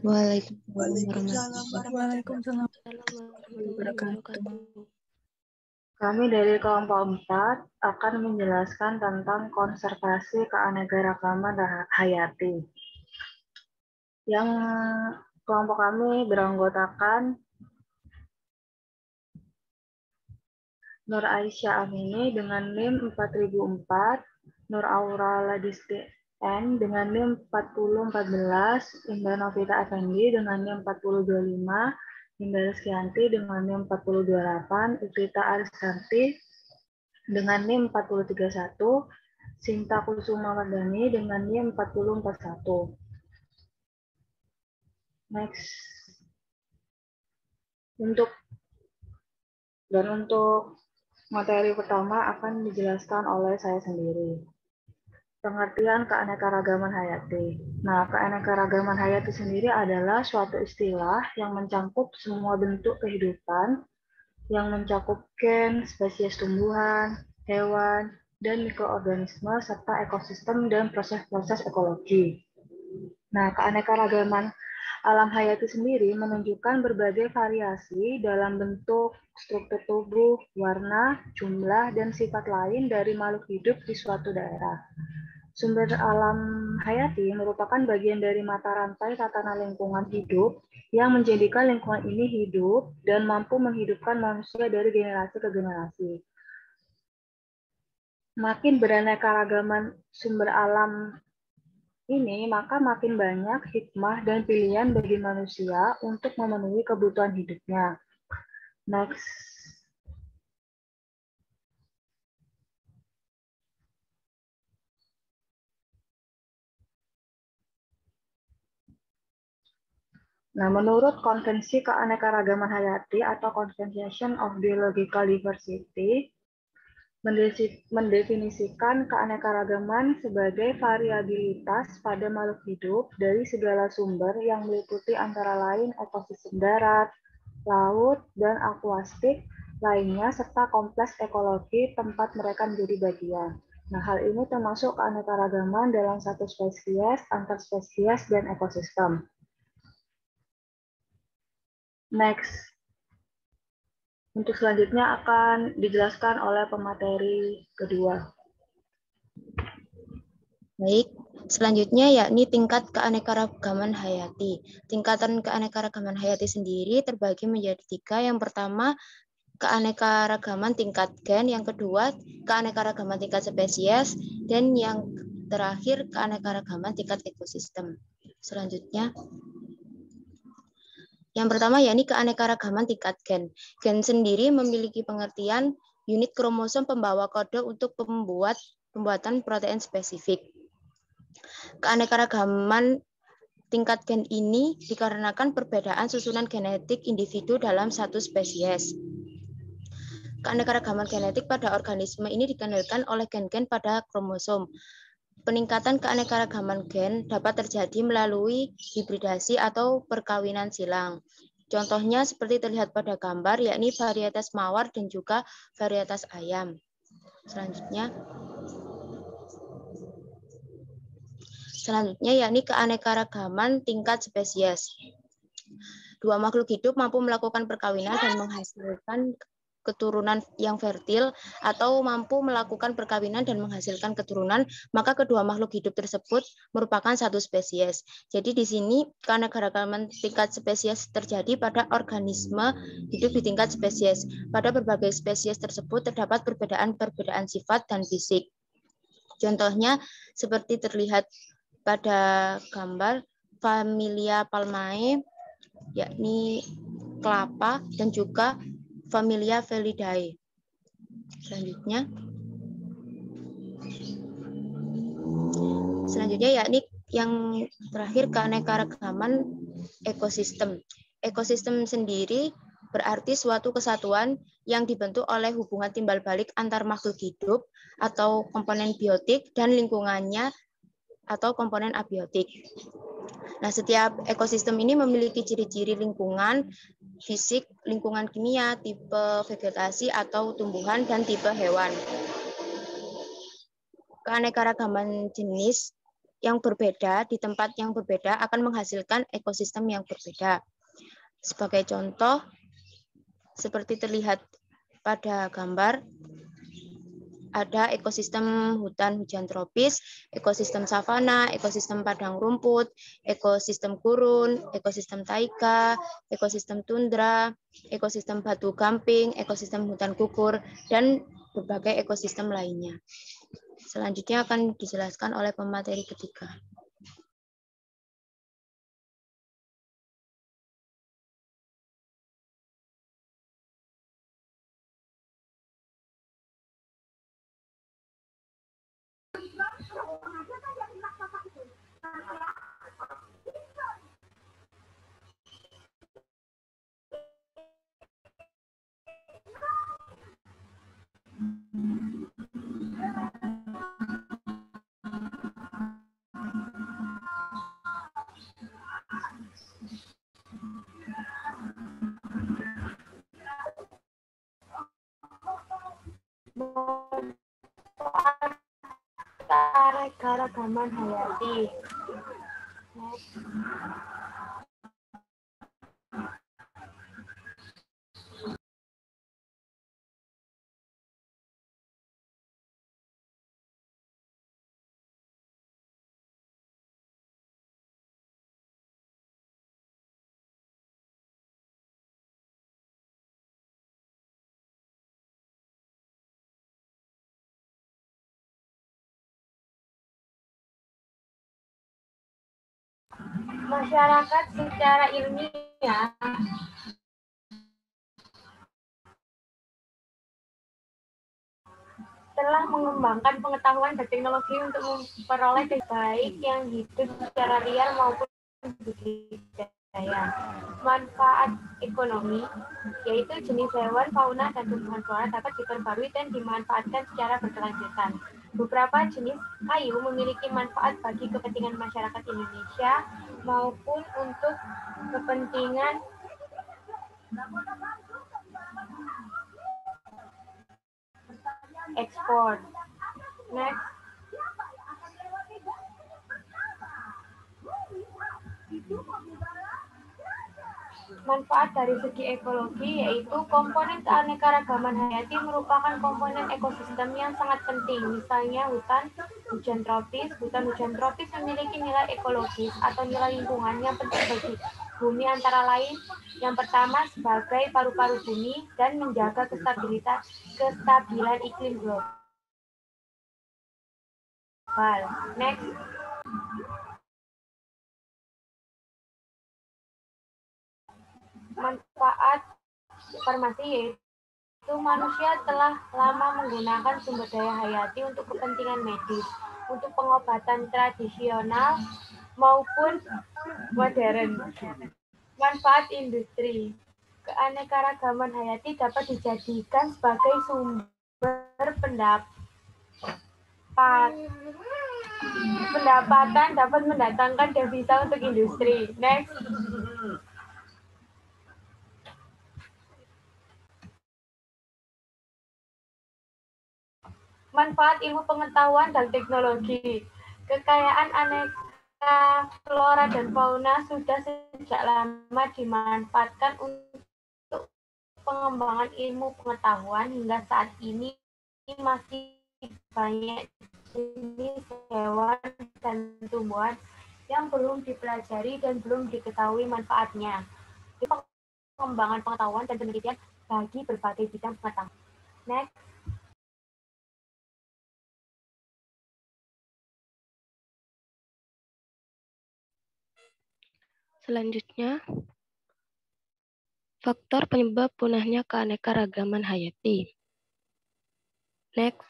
Waalaikumsalam warahmatullahi wabarakatuh. Kami dari kelompok 4 akan menjelaskan tentang konservasi keanekaragaman hayati. Yang kelompok kami beranggotakan Nur Aisyah Amini dengan NIM 4004, Nur Aura Ladisti N dengan NIM 4014, Indah Novita Effendi dengan NIM 4025, Indah Rizkyanti dengan NIM 4028, Ikrita Arisanti dengan NIM 4031, Sinta Kusuma Wardani dengan NIM 4041. Next. Untuk dan untuk materi pertama akan dijelaskan oleh saya sendiri. Pengertian keanekaragaman hayati. Nah, keanekaragaman hayati sendiri adalah suatu istilah yang mencakup semua bentuk kehidupan yang mencakup gen, spesies tumbuhan, hewan, dan mikroorganisme serta ekosistem dan proses-proses ekologi. Nah, keanekaragaman alam hayati sendiri menunjukkan berbagai variasi dalam bentuk, struktur tubuh, warna, jumlah, dan sifat lain dari makhluk hidup di suatu daerah. Sumber alam hayati merupakan bagian dari mata rantai tatanan lingkungan hidup yang menjadikan lingkungan ini hidup dan mampu menghidupkan manusia dari generasi ke generasi. Makin beraneka ragaman sumber alam ini, maka makin banyak hikmah dan pilihan bagi manusia untuk memenuhi kebutuhan hidupnya. Next. Nah, menurut Konvensi Keanekaragaman Hayati atau Convention of Biological Diversity, mendefinisikan keanekaragaman sebagai variabilitas pada makhluk hidup dari segala sumber yang meliputi antara lain ekosistem darat, laut, dan akuastik lainnya, serta kompleks ekologi tempat mereka menjadi bagian. Nah, hal ini termasuk keanekaragaman dalam satu spesies, antar spesies, dan ekosistem. Next. Untuk selanjutnya akan dijelaskan oleh pemateri kedua. Baik, selanjutnya yakni tingkat keanekaragaman hayati. Tingkatan keanekaragaman hayati sendiri terbagi menjadi tiga. Yang pertama, keanekaragaman tingkat gen. Yang kedua, keanekaragaman tingkat spesies. Dan yang terakhir, keanekaragaman tingkat ekosistem. Selanjutnya, yang pertama yakni keanekaragaman tingkat gen. Gen sendiri memiliki pengertian unit kromosom pembawa kode untuk pembuat pembuatan protein spesifik. Keanekaragaman tingkat gen ini dikarenakan perbedaan susunan genetik individu dalam satu spesies. Keanekaragaman genetik pada organisme ini dikendalikan oleh gen-gen pada kromosom. Peningkatan keanekaragaman gen dapat terjadi melalui hibridasi atau perkawinan silang. Contohnya seperti terlihat pada gambar, yakni varietas mawar dan juga varietas ayam. Selanjutnya, selanjutnya yakni keanekaragaman tingkat spesies. Dua makhluk hidup mampu melakukan perkawinan dan menghasilkan keturunan yang fertil atau mampu melakukan perkawinan dan menghasilkan keturunan, maka kedua makhluk hidup tersebut merupakan satu spesies. Jadi di sini karena keanekaragaman tingkat spesies terjadi pada organisme hidup di tingkat spesies. Pada berbagai spesies tersebut terdapat perbedaan-perbedaan sifat dan fisik. Contohnya seperti terlihat pada gambar familia Palmae yakni kelapa dan juga familia Felidae. Selanjutnya, selanjutnya yakni yang terakhir keanekaragaman ekosistem. Ekosistem sendiri berarti suatu kesatuan yang dibentuk oleh hubungan timbal balik antar makhluk hidup atau komponen biotik dan lingkungannya atau komponen abiotik. Nah, setiap ekosistem ini memiliki ciri-ciri lingkungan, fisik, lingkungan kimia, tipe vegetasi atau tumbuhan, dan tipe hewan. Keanekaragaman jenis yang berbeda di tempat yang berbeda akan menghasilkan ekosistem yang berbeda. Sebagai contoh, seperti terlihat pada gambar, ada ekosistem hutan hujan tropis, ekosistem savana, ekosistem padang rumput, ekosistem gurun, ekosistem taiga, ekosistem tundra, ekosistem batu gamping, ekosistem hutan gugur, dan berbagai ekosistem lainnya. Selanjutnya akan dijelaskan oleh pemateri ketiga. Cara, cara, cara, masyarakat secara ilmiah telah mengembangkan pengetahuan dan teknologi untuk memperoleh baik yang hidup secara liar maupun budidaya. Manfaat ekonomi, yaitu jenis hewan, fauna, dan tumbuhan flora dapat diperbarui dan dimanfaatkan secara berkelanjutan. Beberapa jenis kayu memiliki manfaat bagi kepentingan masyarakat Indonesia maupun untuk kepentingan ekspor. Next. Manfaat dari segi ekologi yaitu komponen keanekaragaman hayati merupakan komponen ekosistem yang sangat penting. Misalnya hutan hujan tropis. Hutan hujan tropis memiliki nilai ekologis atau nilai lingkungan yang penting bagi bumi antara lain yang pertama sebagai paru-paru bumi dan menjaga kestabilitas kestabilan iklim global. Next. Manfaat farmasi yaitu manusia telah lama menggunakan sumber daya hayati untuk kepentingan medis, untuk pengobatan tradisional maupun modern. Manfaat industri. Keanekaragaman hayati dapat dijadikan sebagai sumber pendapat pendapatan dapat mendatangkan devisa untuk industri. Next. Manfaat ilmu pengetahuan dan teknologi. Kekayaan aneka flora dan fauna sudah sejak lama dimanfaatkan untuk pengembangan ilmu pengetahuan hingga saat ini masih banyak jenis hewan dan tumbuhan yang belum dipelajari dan belum diketahui manfaatnya. Pengembangan pengetahuan dan penelitian bagi berbagai bidang pengetahuan. Next. Selanjutnya, faktor penyebab punahnya keanekaragaman hayati. Next.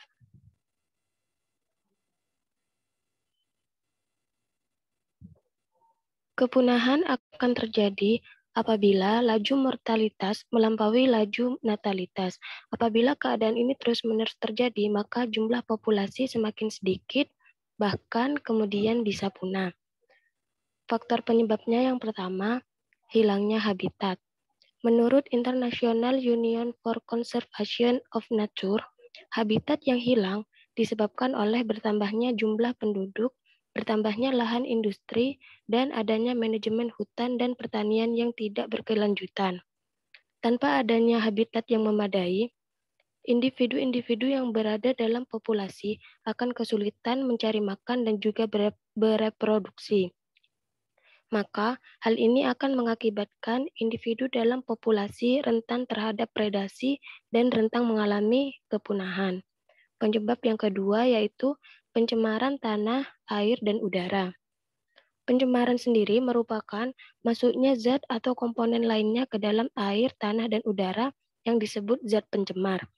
Kepunahan akan terjadi apabila laju mortalitas melampaui laju natalitas. Apabila keadaan ini terus-menerus terjadi, maka jumlah populasi semakin sedikit, bahkan kemudian bisa punah. Faktor penyebabnya yang pertama, hilangnya habitat. Menurut International Union for Conservation of Nature, habitat yang hilang disebabkan oleh bertambahnya jumlah penduduk bertambahnya lahan industri, dan adanya manajemen hutan dan pertanian yang tidak berkelanjutan. Tanpa adanya habitat yang memadai, individu-individu yang berada dalam populasi akan kesulitan mencari makan dan juga bereproduksi. Maka, hal ini akan mengakibatkan individu dalam populasi rentan terhadap predasi dan rentang mengalami kepunahan. Penyebab yang kedua yaitu pencemaran tanah, air, dan udara. Pencemaran sendiri merupakan masuknya zat atau komponen lainnya ke dalam air, tanah, dan udara yang disebut zat pencemar.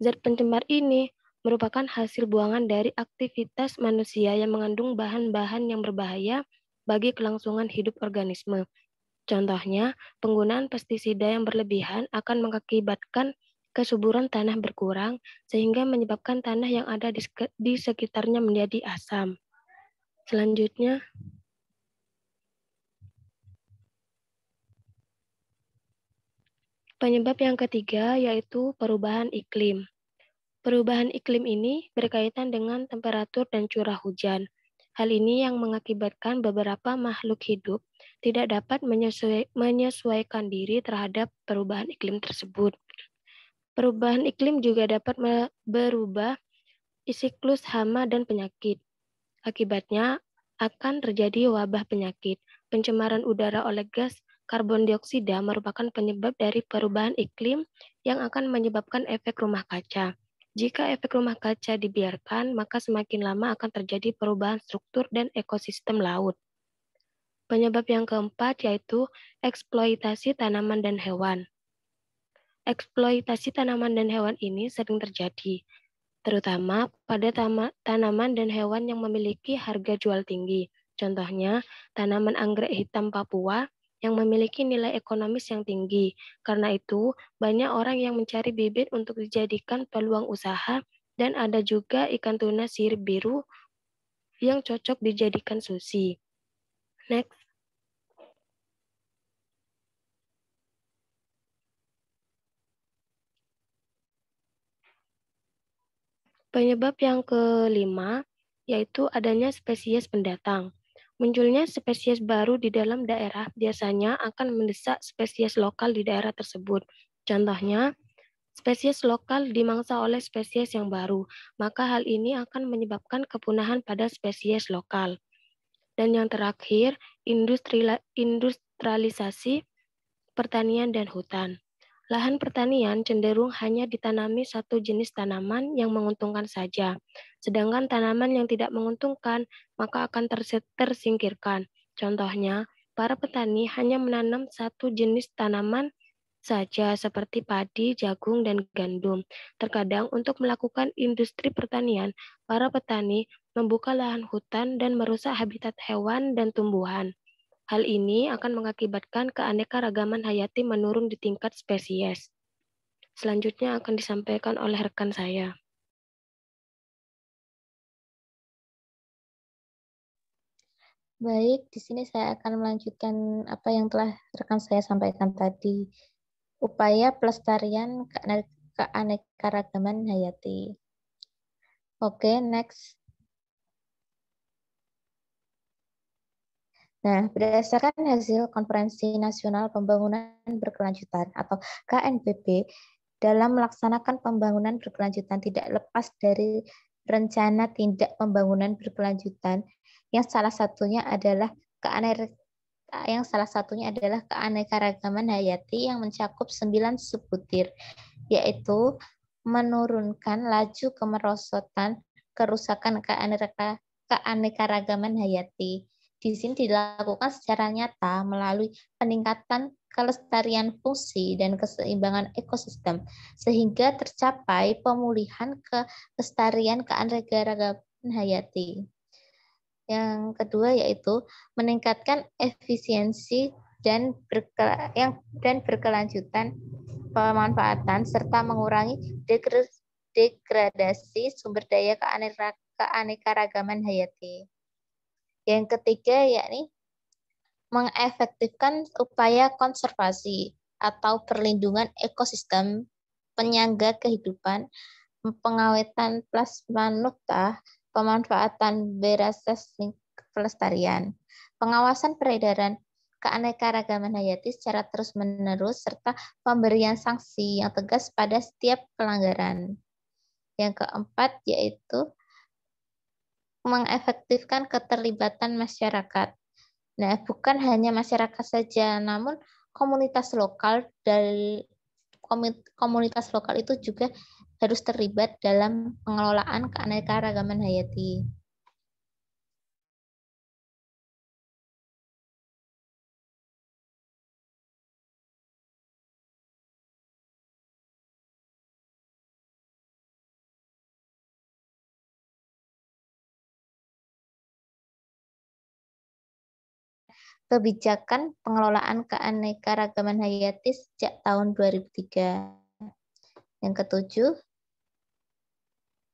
Zat pencemar ini merupakan hasil buangan dari aktivitas manusia yang mengandung bahan-bahan yang berbahaya bagi kelangsungan hidup organisme. Contohnya, penggunaan pestisida yang berlebihan akan mengakibatkan kesuburan tanah berkurang sehingga menyebabkan tanah yang ada di sekitarnya menjadi asam. Selanjutnya, penyebab yang ketiga yaitu perubahan iklim. Perubahan iklim ini berkaitan dengan temperatur dan curah hujan. Hal ini yang mengakibatkan beberapa makhluk hidup tidak dapat menyesuaikan diri terhadap perubahan iklim tersebut. Perubahan iklim juga dapat berubah siklus hama dan penyakit. Akibatnya akan terjadi wabah penyakit. Pencemaran udara oleh gas karbon dioksida merupakan penyebab dari perubahan iklim yang akan menyebabkan efek rumah kaca. Jika efek rumah kaca dibiarkan, maka semakin lama akan terjadi perubahan struktur dan ekosistem laut. Penyebab yang keempat yaitu eksploitasi tanaman dan hewan eksploitasi tanaman dan hewan ini sering terjadi, terutama pada tanaman dan hewan yang memiliki harga jual tinggi. Contohnya, tanaman anggrek hitam Papua yang memiliki nilai ekonomis yang tinggi. Karena itu, banyak orang yang mencari bibit untuk dijadikan peluang usaha dan ada juga ikan tuna sirip biru yang cocok dijadikan sushi. Next. Penyebab yang kelima yaitu adanya spesies pendatang. Munculnya spesies baru di dalam daerah biasanya akan mendesak spesies lokal di daerah tersebut. Contohnya, spesies lokal dimangsa oleh spesies yang baru, maka hal ini akan menyebabkan kepunahan pada spesies lokal. Dan yang terakhir, industrialisasi pertanian dan hutan. Lahan pertanian cenderung hanya ditanami satu jenis tanaman yang menguntungkan saja, sedangkan tanaman yang tidak menguntungkan maka akan tersingkirkan. Contohnya, para petani hanya menanam satu jenis tanaman saja seperti padi, jagung, dan gandum. Terkadang untuk melakukan industri pertanian, para petani membuka lahan hutan dan merusak habitat hewan dan tumbuhan. Hal ini akan mengakibatkan keanekaragaman hayati menurun di tingkat spesies. Selanjutnya akan disampaikan oleh rekan saya. Baik, di sini saya akan melanjutkan apa yang telah rekan saya sampaikan tadi. Upaya pelestarian keanekaragaman hayati. Oke, next. Nah, berdasarkan hasil Konferensi Nasional Pembangunan Berkelanjutan atau KNPB, dalam melaksanakan pembangunan berkelanjutan tidak lepas dari rencana tindak pembangunan berkelanjutan yang salah satunya adalah yang salah satunya adalah keanekaragaman hayati yang mencakup sembilan subbutir, yaitu menurunkan laju kemerosotan kerusakan keanekaragaman hayati, di sini dilakukan secara nyata melalui peningkatan kelestarian fungsi dan keseimbangan ekosistem sehingga tercapai pemulihan kelestarian keanekaragaman hayati. Yang kedua yaitu meningkatkan efisiensi dan yang dan berkelanjutan pemanfaatan serta mengurangi degradasi sumber daya keanekaragaman hayati. Yang ketiga yakni mengefektifkan upaya konservasi atau perlindungan ekosistem penyangga kehidupan, pengawetan plasma nukta, pemanfaatan berases pelestarian, pengawasan peredaran keanekaragaman hayati secara terus-menerus, serta pemberian sanksi yang tegas pada setiap pelanggaran. Yang keempat yaitu mengefektifkan keterlibatan masyarakat. Nah, bukan hanya masyarakat saja, namun komunitas lokal dari komunitas lokal itu juga harus terlibat dalam pengelolaan keanekaragaman hayati. Kebijakan pengelolaan keanekaragaman hayati sejak tahun 2003. Yang ketujuh,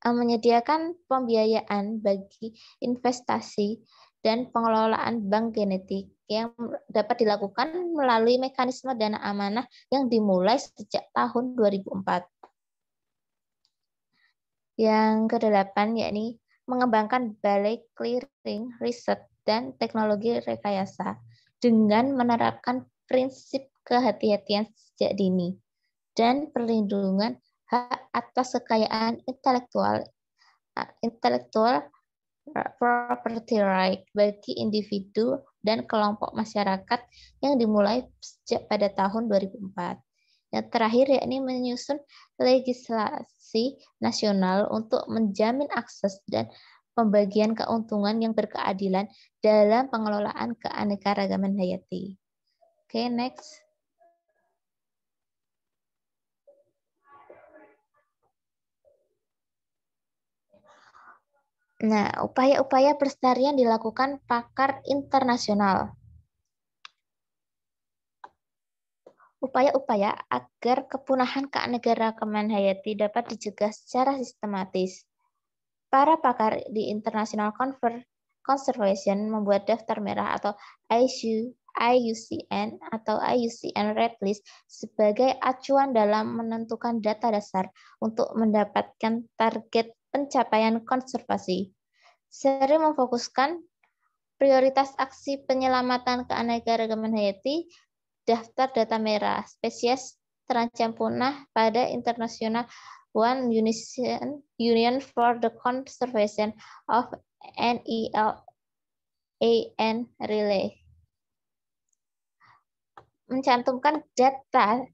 menyediakan pembiayaan bagi investasi dan pengelolaan bank genetik yang dapat dilakukan melalui mekanisme dana amanah yang dimulai sejak tahun 2004. Yang kedelapan yakni mengembangkan balai clearing, riset, dan teknologi rekayasa dengan menerapkan prinsip kehati-hatian sejak dini dan perlindungan hak atas kekayaan intelektual intelektual property right bagi individu dan kelompok masyarakat yang dimulai sejak pada tahun 2004. Yang terakhir yakni menyusun legislasi nasional untuk menjamin akses dan pembagian keuntungan yang berkeadilan dalam pengelolaan keanekaragaman hayati. Oke, okay, next. Nah, upaya-upaya pelestarian dilakukan pakar internasional. Upaya-upaya agar kepunahan keanekaragaman hayati dapat dicegah secara sistematis Para pakar di International Conservation membuat daftar merah atau ICU, IUCN atau IUCN Red List sebagai acuan dalam menentukan data dasar untuk mendapatkan target pencapaian konservasi. Seri memfokuskan prioritas aksi penyelamatan keanekaragaman hayati, daftar data merah, spesies terancam punah pada internasional one Union, Union for the Conservation of NELAN Relay. Mencantumkan data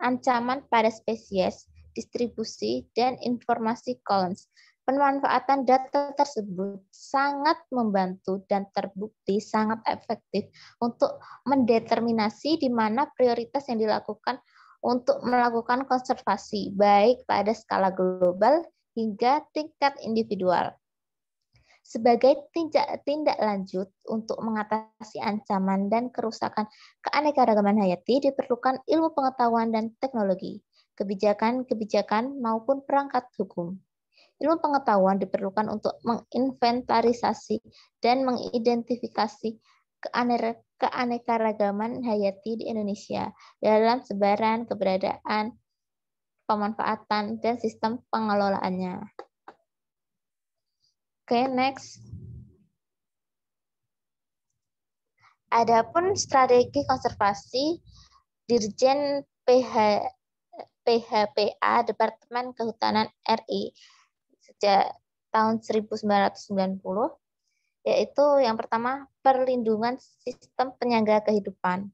ancaman pada spesies, distribusi, dan informasi Collins. Pemanfaatan data tersebut sangat membantu dan terbukti sangat efektif untuk mendeterminasi di mana prioritas yang dilakukan untuk melakukan konservasi baik pada skala global hingga tingkat individual. Sebagai tindak, tindak lanjut untuk mengatasi ancaman dan kerusakan keanekaragaman hayati diperlukan ilmu pengetahuan dan teknologi, kebijakan-kebijakan maupun perangkat hukum. Ilmu pengetahuan diperlukan untuk menginventarisasi dan mengidentifikasi keanekaragaman hayati di Indonesia dalam sebaran keberadaan, pemanfaatan, dan sistem pengelolaannya. Oke, okay, next. Adapun strategi konservasi Dirjen PH, PHPA Departemen Kehutanan RI sejak tahun 1990 yaitu yang pertama perlindungan sistem penyangga kehidupan,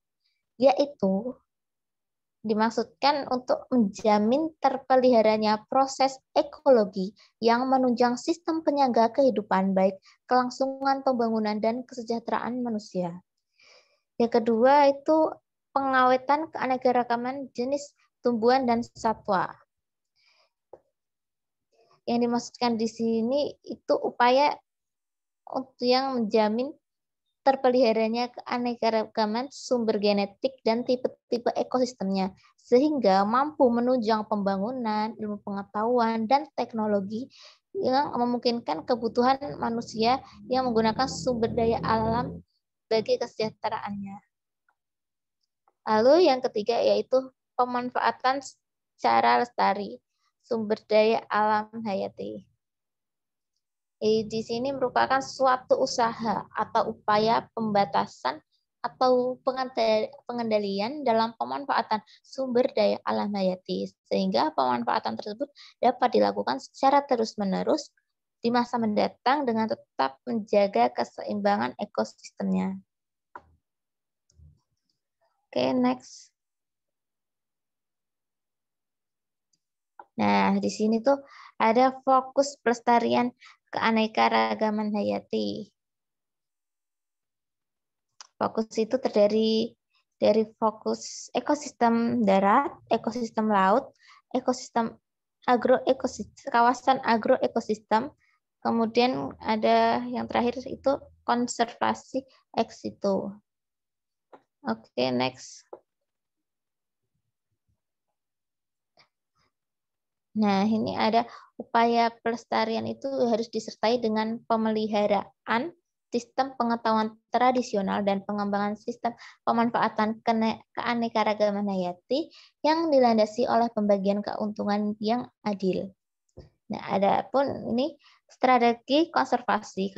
yaitu dimaksudkan untuk menjamin terpeliharanya proses ekologi yang menunjang sistem penyangga kehidupan baik kelangsungan pembangunan dan kesejahteraan manusia. Yang kedua itu pengawetan keanekaragaman jenis tumbuhan dan satwa. Yang dimaksudkan di sini itu upaya yang menjamin terpeliharanya keanekaragaman sumber genetik dan tipe-tipe ekosistemnya, sehingga mampu menunjang pembangunan, ilmu pengetahuan, dan teknologi yang memungkinkan kebutuhan manusia yang menggunakan sumber daya alam bagi kesejahteraannya. Lalu yang ketiga yaitu pemanfaatan secara lestari sumber daya alam hayati Eh, di sini merupakan suatu usaha atau upaya pembatasan atau pengendalian dalam pemanfaatan sumber daya alam hayati sehingga pemanfaatan tersebut dapat dilakukan secara terus-menerus di masa mendatang dengan tetap menjaga keseimbangan ekosistemnya. Oke, okay, next. Nah, di sini tuh ada fokus pelestarian keanekaragaman hayati. Fokus itu terdiri dari fokus ekosistem darat, ekosistem laut, ekosistem agroekosistem, kawasan agroekosistem, kemudian ada yang terakhir itu konservasi ex. Oke, okay, next. Nah, ini ada upaya pelestarian itu harus disertai dengan pemeliharaan sistem pengetahuan tradisional dan pengembangan sistem pemanfaatan keanekaragaman hayati yang dilandasi oleh pembagian keuntungan yang adil. Nah, ada pun ini strategi konservasi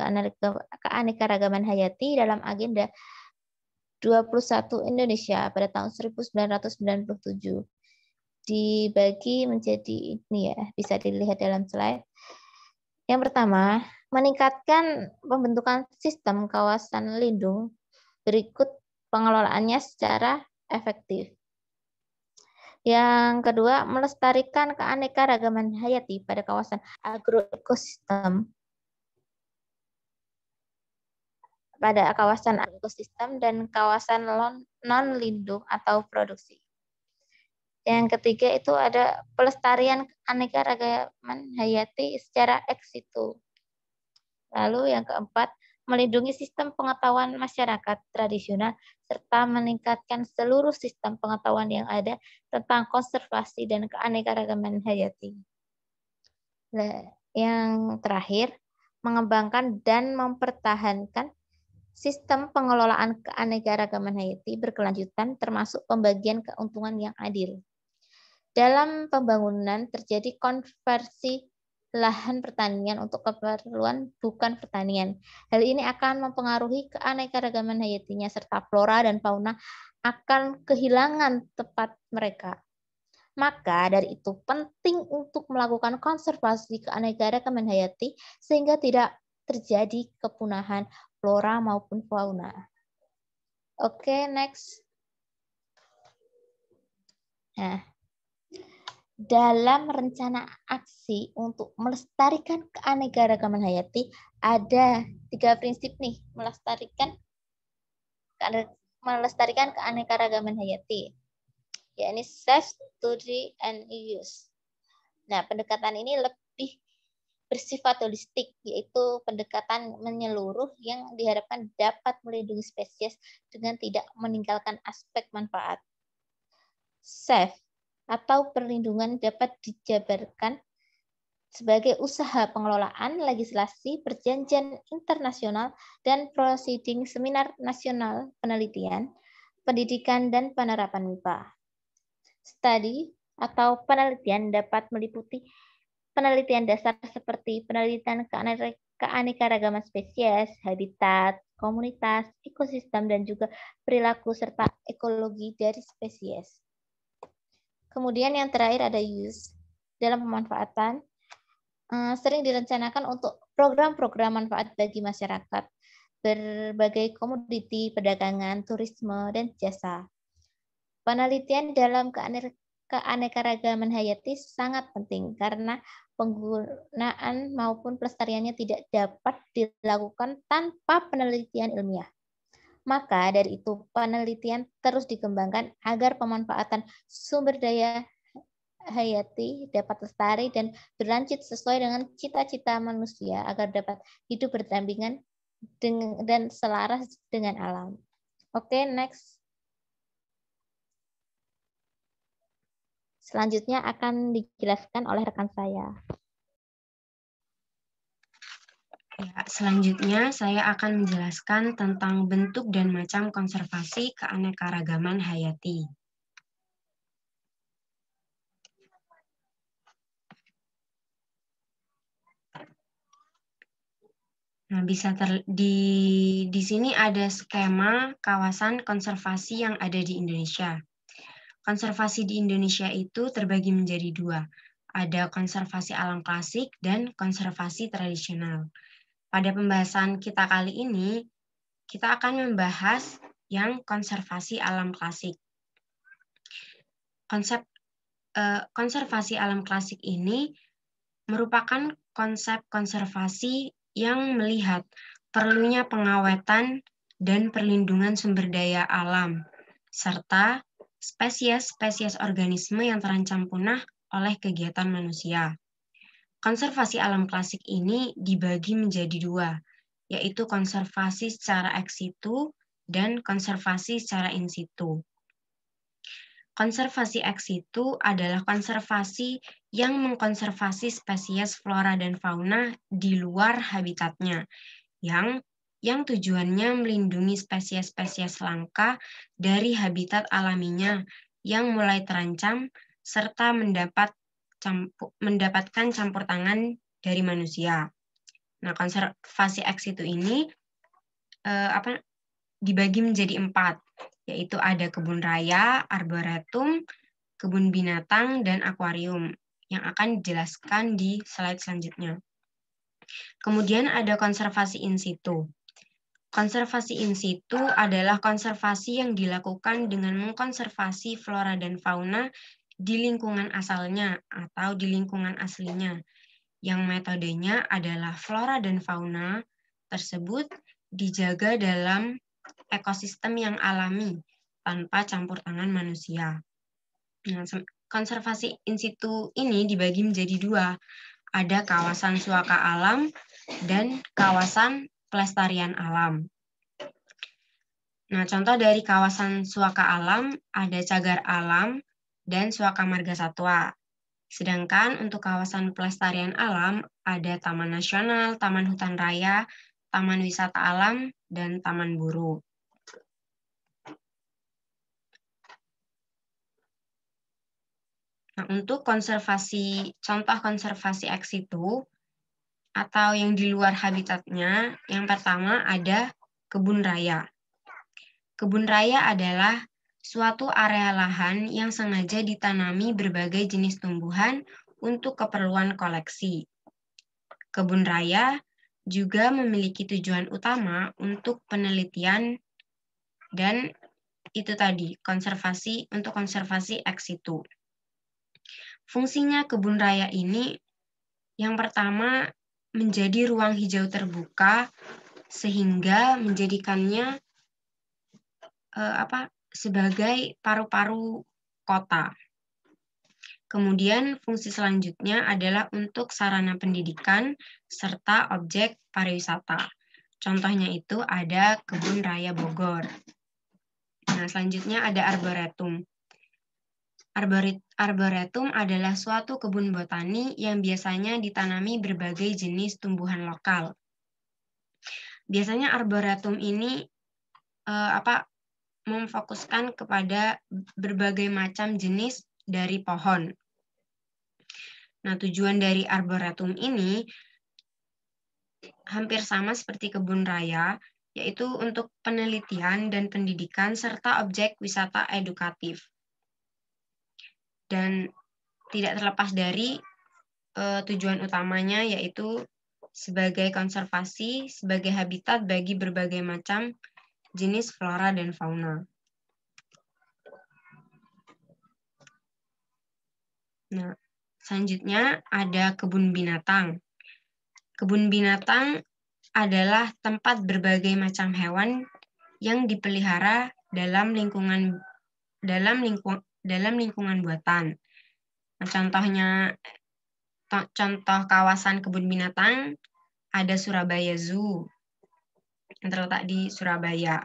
keanekaragaman hayati dalam agenda 21 Indonesia pada tahun 1997 dibagi menjadi ini ya, bisa dilihat dalam slide. Yang pertama, meningkatkan pembentukan sistem kawasan lindung berikut pengelolaannya secara efektif. Yang kedua, melestarikan keanekaragaman hayati pada kawasan agroekosistem pada kawasan ekosistem dan kawasan non lindung atau produksi. Yang ketiga itu ada pelestarian keanekaragaman hayati secara ex situ. Lalu yang keempat, melindungi sistem pengetahuan masyarakat tradisional serta meningkatkan seluruh sistem pengetahuan yang ada tentang konservasi dan keanekaragaman hayati. Yang terakhir, mengembangkan dan mempertahankan sistem pengelolaan keanekaragaman hayati berkelanjutan termasuk pembagian keuntungan yang adil. Dalam pembangunan terjadi konversi lahan pertanian untuk keperluan bukan pertanian. Hal ini akan mempengaruhi keanekaragaman hayatinya serta flora dan fauna akan kehilangan tempat mereka. Maka dari itu penting untuk melakukan konservasi keanekaragaman hayati sehingga tidak terjadi kepunahan flora maupun fauna. Oke, okay, next. Nah, dalam rencana aksi untuk melestarikan keanekaragaman hayati ada tiga prinsip nih melestarikan melestarikan keanekaragaman hayati yakni safe, study, and use. Nah, pendekatan ini lebih bersifat holistik, yaitu pendekatan menyeluruh yang diharapkan dapat melindungi spesies dengan tidak meninggalkan aspek manfaat. Safe atau perlindungan dapat dijabarkan sebagai usaha pengelolaan legislasi perjanjian internasional dan proceeding seminar nasional penelitian, pendidikan, dan penerapan MIPA. Studi atau penelitian dapat meliputi penelitian dasar seperti penelitian keanekaragaman spesies, habitat, komunitas, ekosistem, dan juga perilaku serta ekologi dari spesies. Kemudian yang terakhir ada use. Dalam pemanfaatan, eh, sering direncanakan untuk program-program manfaat bagi masyarakat, berbagai komoditi, perdagangan, turisme, dan jasa. Penelitian dalam keanekaragaman hayati sangat penting karena penggunaan maupun pelestariannya tidak dapat dilakukan tanpa penelitian ilmiah. Maka dari itu penelitian terus dikembangkan agar pemanfaatan sumber daya hayati dapat lestari dan berlanjut sesuai dengan cita-cita manusia agar dapat hidup berdampingan dan selaras dengan alam. Oke, okay, next. Selanjutnya akan dijelaskan oleh rekan saya. Ya, selanjutnya saya akan menjelaskan tentang bentuk dan macam konservasi keanekaragaman hayati. Nah, bisa ter, di di sini ada skema kawasan konservasi yang ada di Indonesia. Konservasi di Indonesia itu terbagi menjadi dua. Ada konservasi alam klasik dan konservasi tradisional. Pada pembahasan kita kali ini, kita akan membahas yang konservasi alam klasik. Konsep eh, konservasi alam klasik ini merupakan konsep konservasi yang melihat perlunya pengawetan dan perlindungan sumber daya alam, serta spesies-spesies organisme yang terancam punah oleh kegiatan manusia. Konservasi alam klasik ini dibagi menjadi dua, yaitu konservasi secara ex situ dan konservasi secara in situ. Konservasi ex situ adalah konservasi yang mengkonservasi spesies flora dan fauna di luar habitatnya, yang yang tujuannya melindungi spesies-spesies langka dari habitat alaminya yang mulai terancam serta mendapat campur, mendapatkan campur tangan dari manusia. Nah, konservasi ex situ ini eh, apa dibagi menjadi empat, yaitu ada kebun raya, arboretum, kebun binatang, dan akuarium yang akan dijelaskan di slide selanjutnya. Kemudian ada konservasi in situ. Konservasi in situ adalah konservasi yang dilakukan dengan mengkonservasi flora dan fauna di lingkungan asalnya atau di lingkungan aslinya, yang metodenya adalah flora dan fauna tersebut dijaga dalam ekosistem yang alami tanpa campur tangan manusia. Nah, konservasi in situ ini dibagi menjadi dua. Ada kawasan suaka alam dan kawasan pelestarian alam. Nah, contoh dari kawasan suaka alam ada cagar alam dan suaka marga satwa. Sedangkan untuk kawasan pelestarian alam ada Taman Nasional, Taman Hutan Raya, Taman Wisata Alam, dan Taman Buru. Nah, untuk konservasi, contoh konservasi ex situ, atau yang di luar habitatnya, yang pertama ada kebun raya. Kebun raya adalah suatu area lahan yang sengaja ditanami berbagai jenis tumbuhan untuk keperluan koleksi. Kebun raya juga memiliki tujuan utama untuk penelitian dan itu tadi konservasi untuk konservasi ex situ. Fungsinya kebun raya ini yang pertama menjadi ruang hijau terbuka sehingga menjadikannya eh, apa sebagai paru-paru kota. Kemudian fungsi selanjutnya adalah untuk sarana pendidikan serta objek pariwisata. Contohnya itu ada Kebun Raya Bogor. Nah, selanjutnya ada Arboretum. Arboretum adalah suatu kebun botani yang biasanya ditanami berbagai jenis tumbuhan lokal. Biasanya arboretum ini eh, apa memfokuskan kepada berbagai macam jenis dari pohon. Nah, tujuan dari arboretum ini hampir sama seperti kebun raya, yaitu untuk penelitian dan pendidikan serta objek wisata edukatif dan tidak terlepas dari uh, tujuan utamanya yaitu sebagai konservasi, sebagai habitat bagi berbagai macam jenis flora dan fauna. Nah, selanjutnya ada kebun binatang. Kebun binatang adalah tempat berbagai macam hewan yang dipelihara dalam lingkungan dalam lingkung, dalam lingkungan buatan. Nah, contohnya contoh kawasan kebun binatang ada Surabaya Zoo yang terletak di Surabaya.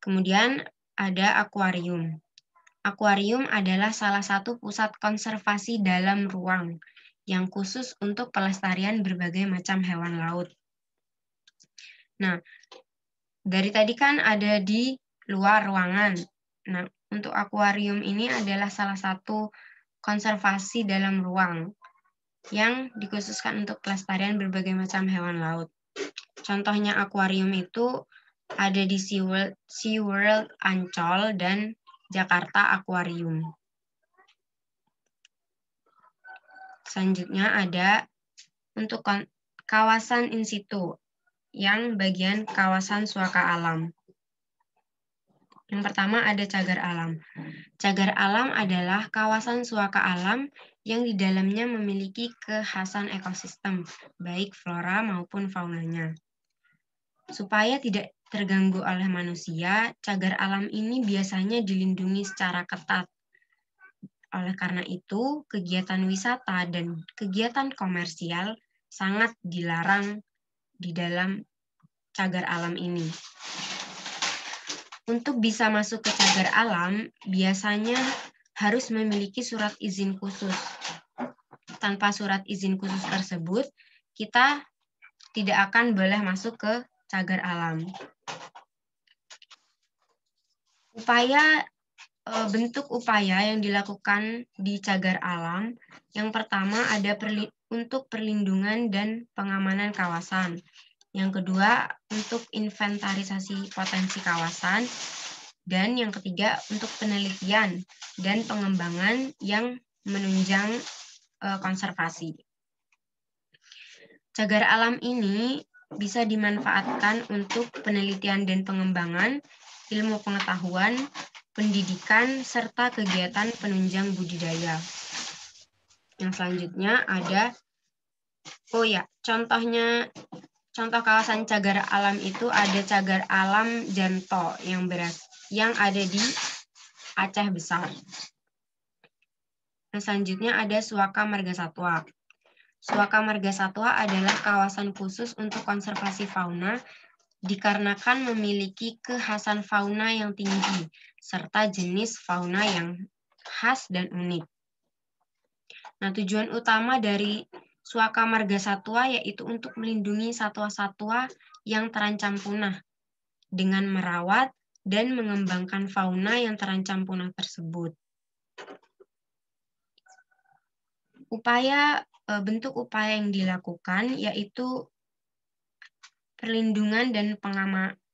Kemudian ada akuarium. Akuarium adalah salah satu pusat konservasi dalam ruang yang khusus untuk pelestarian berbagai macam hewan laut. Nah, dari tadi kan ada di luar ruangan. Nah, untuk akuarium ini adalah salah satu konservasi dalam ruang yang dikhususkan untuk pelestarian berbagai macam hewan laut. Contohnya akuarium itu ada di SeaWorld, SeaWorld Ancol dan Jakarta Aquarium. Selanjutnya ada untuk kawasan in situ yang bagian kawasan suaka alam. Yang pertama ada cagar alam. Cagar alam adalah kawasan suaka alam yang di dalamnya memiliki kekhasan ekosistem, baik flora maupun faunanya. Supaya tidak terganggu oleh manusia, cagar alam ini biasanya dilindungi secara ketat. Oleh karena itu, kegiatan wisata dan kegiatan komersial sangat dilarang di dalam cagar alam ini. Untuk bisa masuk ke cagar alam, biasanya harus memiliki surat izin khusus. Tanpa surat izin khusus tersebut, kita tidak akan boleh masuk ke cagar alam. Upaya e, bentuk upaya yang dilakukan di cagar alam, yang pertama ada perli, untuk perlindungan dan pengamanan kawasan. Yang kedua, untuk inventarisasi potensi kawasan. Dan yang ketiga, untuk penelitian dan pengembangan yang menunjang uh, konservasi. Cagar alam ini bisa dimanfaatkan untuk penelitian dan pengembangan, ilmu pengetahuan, pendidikan, serta kegiatan penunjang budidaya. Yang selanjutnya ada, oh ya, contohnya contoh kawasan cagar alam itu ada cagar alam Janto yang beras yang ada di Aceh Besar. Selanjutnya ada Suaka Marga Satwa. Suaka Marga Satwa adalah kawasan khusus untuk konservasi fauna dikarenakan memiliki kekhasan fauna yang tinggi serta jenis fauna yang khas dan unik. Nah, tujuan utama dari Suaka Marga Satwa yaitu untuk melindungi satwa-satwa yang terancam punah dengan merawat dan mengembangkan fauna yang terancam punah tersebut. Upaya e, bentuk upaya yang dilakukan yaitu perlindungan dan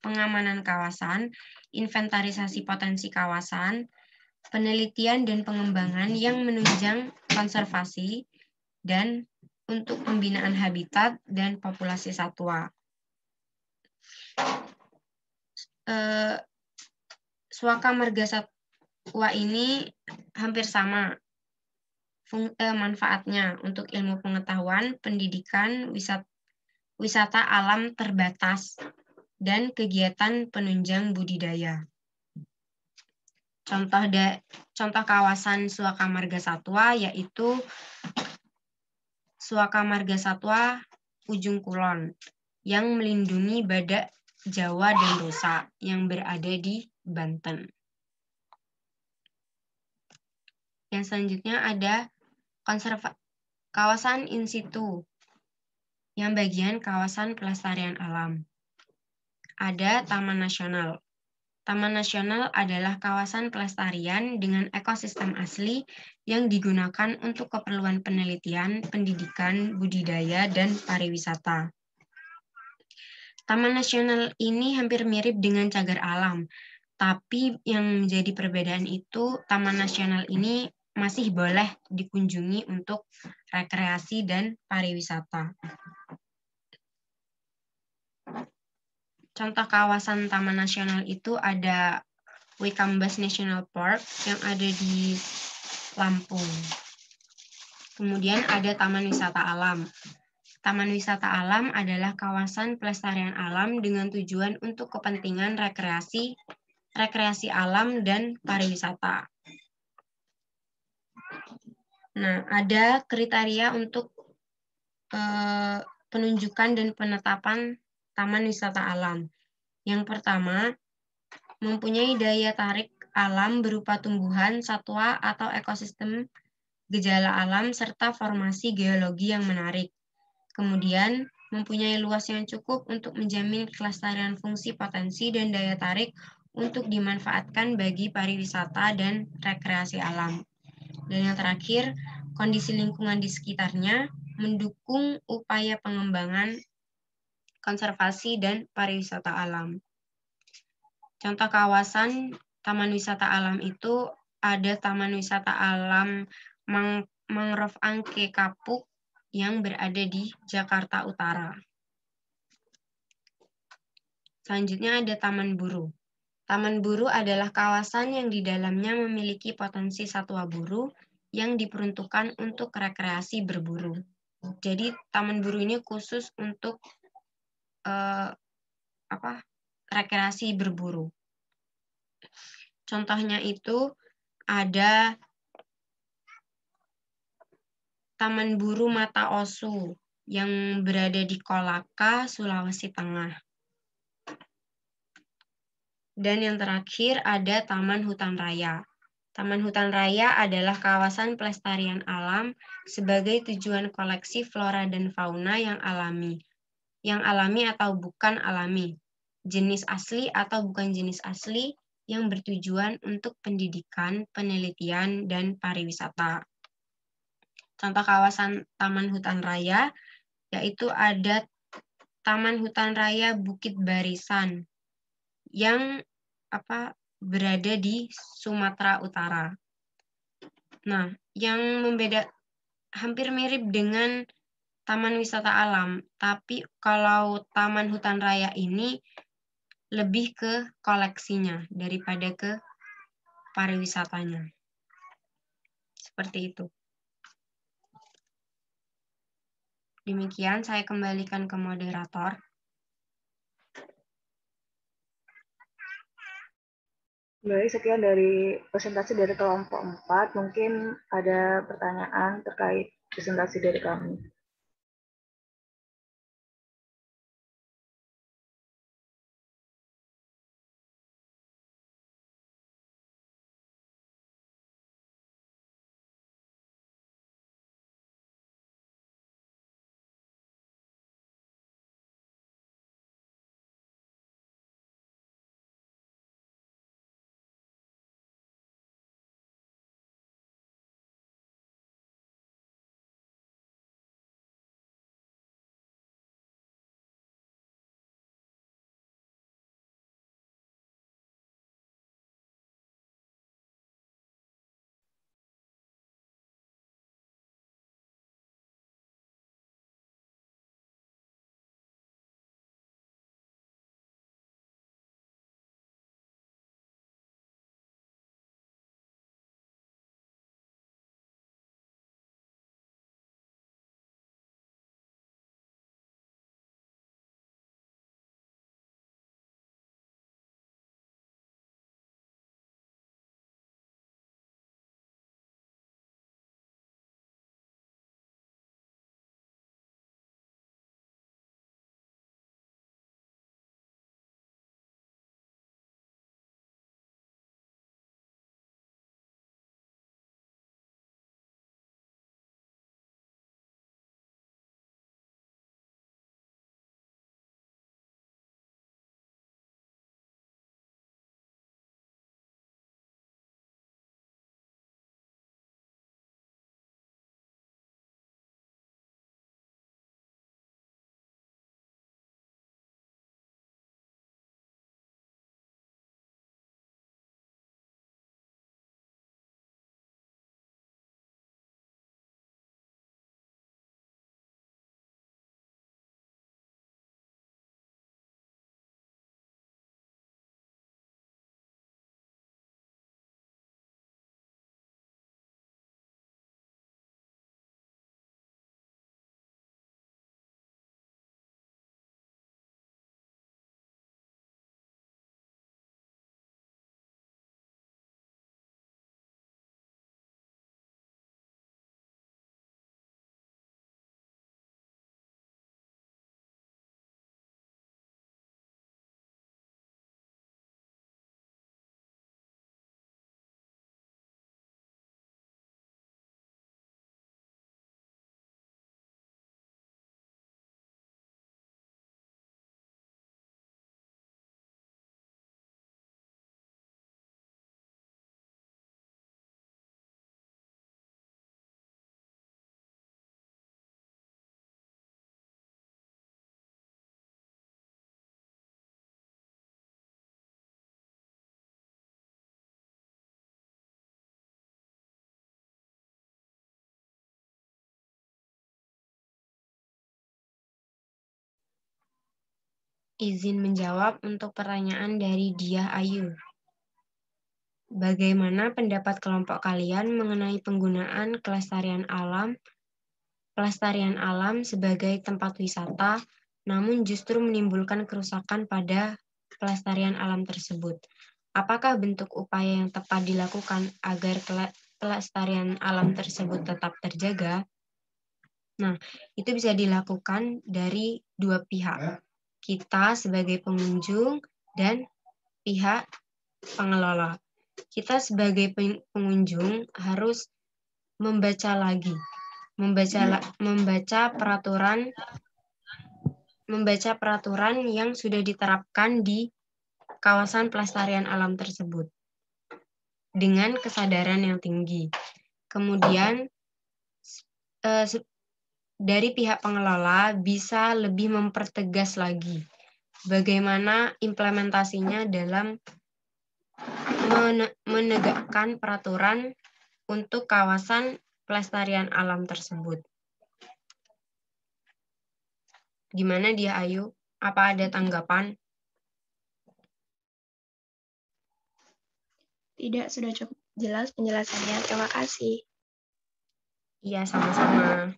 pengamanan kawasan, inventarisasi potensi kawasan, penelitian dan pengembangan yang menunjang konservasi, dan untuk pembinaan habitat dan populasi satwa. Suaka marga satwa ini hampir sama eh, manfaatnya untuk ilmu pengetahuan, pendidikan, wisata, wisata alam terbatas, dan kegiatan penunjang budidaya. Contoh da, contoh kawasan Suaka Marga Satwa yaitu Suaka Marga Satwa Ujung Kulon yang melindungi badak Jawa dan Rusa yang berada di Banten. Yang selanjutnya ada konserva kawasan in situ yang bagian kawasan pelestarian alam. Ada Taman Nasional. Taman Nasional adalah kawasan pelestarian dengan ekosistem asli yang digunakan untuk keperluan penelitian, pendidikan, budidaya, dan pariwisata. Taman Nasional ini hampir mirip dengan cagar alam, tapi yang menjadi perbedaan itu Taman Nasional ini masih boleh dikunjungi untuk rekreasi dan pariwisata. Contoh kawasan taman nasional itu ada Wikambas National Park yang ada di Lampung. Kemudian ada Taman Wisata Alam. Taman Wisata Alam adalah kawasan pelestarian alam dengan tujuan untuk kepentingan rekreasi, rekreasi alam dan pariwisata. Nah, ada kriteria untuk eh, penunjukan dan penetapan taman wisata alam. Yang pertama, mempunyai daya tarik alam berupa tumbuhan, satwa, atau ekosistem gejala alam, serta formasi geologi yang menarik. Kemudian, mempunyai luas yang cukup untuk menjamin kelestarian fungsi potensi dan daya tarik untuk dimanfaatkan bagi pariwisata dan rekreasi alam. Dan yang terakhir, kondisi lingkungan di sekitarnya mendukung upaya pengembangan konservasi, dan pariwisata alam. Contoh kawasan taman wisata alam itu ada Taman Wisata Alam Mang Mangrove Angke Kapuk yang berada di Jakarta Utara. Selanjutnya ada Taman Buru. Taman Buru adalah kawasan yang di dalamnya memiliki potensi satwa buru yang diperuntukkan untuk rekreasi berburu. Jadi Taman Buru ini khusus untuk eh, apa rekreasi berburu. Contohnya itu ada Taman Buru Mata Osu yang berada di Kolaka, Sulawesi Tengah. Dan yang terakhir ada Taman Hutan Raya. Taman Hutan Raya adalah kawasan pelestarian alam sebagai tujuan koleksi flora dan fauna yang alami. Yang alami atau bukan alami. Jenis asli atau bukan jenis asli yang bertujuan untuk pendidikan, penelitian, dan pariwisata. Contoh kawasan Taman Hutan Raya yaitu ada Taman Hutan Raya Bukit Barisan yang apa berada di Sumatera Utara. Nah, yang membeda hampir mirip dengan taman wisata alam, tapi kalau taman hutan raya ini lebih ke koleksinya daripada ke pariwisatanya. Seperti itu. Demikian saya kembalikan ke moderator. Baik, sekian dari presentasi dari kelompok 4. Mungkin ada pertanyaan terkait presentasi dari kami. Izin menjawab untuk pertanyaan dari Dia Ayu. Bagaimana pendapat kelompok kalian mengenai penggunaan kelestarian alam pelestarian alam sebagai tempat wisata, namun justru menimbulkan kerusakan pada pelestarian alam tersebut? Apakah bentuk upaya yang tepat dilakukan agar pelestarian alam tersebut tetap terjaga? Nah, itu bisa dilakukan dari dua pihak kita sebagai pengunjung dan pihak pengelola. Kita sebagai pengunjung harus membaca lagi, membaca membaca peraturan membaca peraturan yang sudah diterapkan di kawasan pelestarian alam tersebut dengan kesadaran yang tinggi. Kemudian eh, dari pihak pengelola bisa lebih mempertegas lagi bagaimana implementasinya dalam menegakkan peraturan untuk kawasan pelestarian alam tersebut. Gimana dia Ayu? Apa ada tanggapan? Tidak, sudah cukup jelas penjelasannya. Terima kasih. Iya, sama-sama.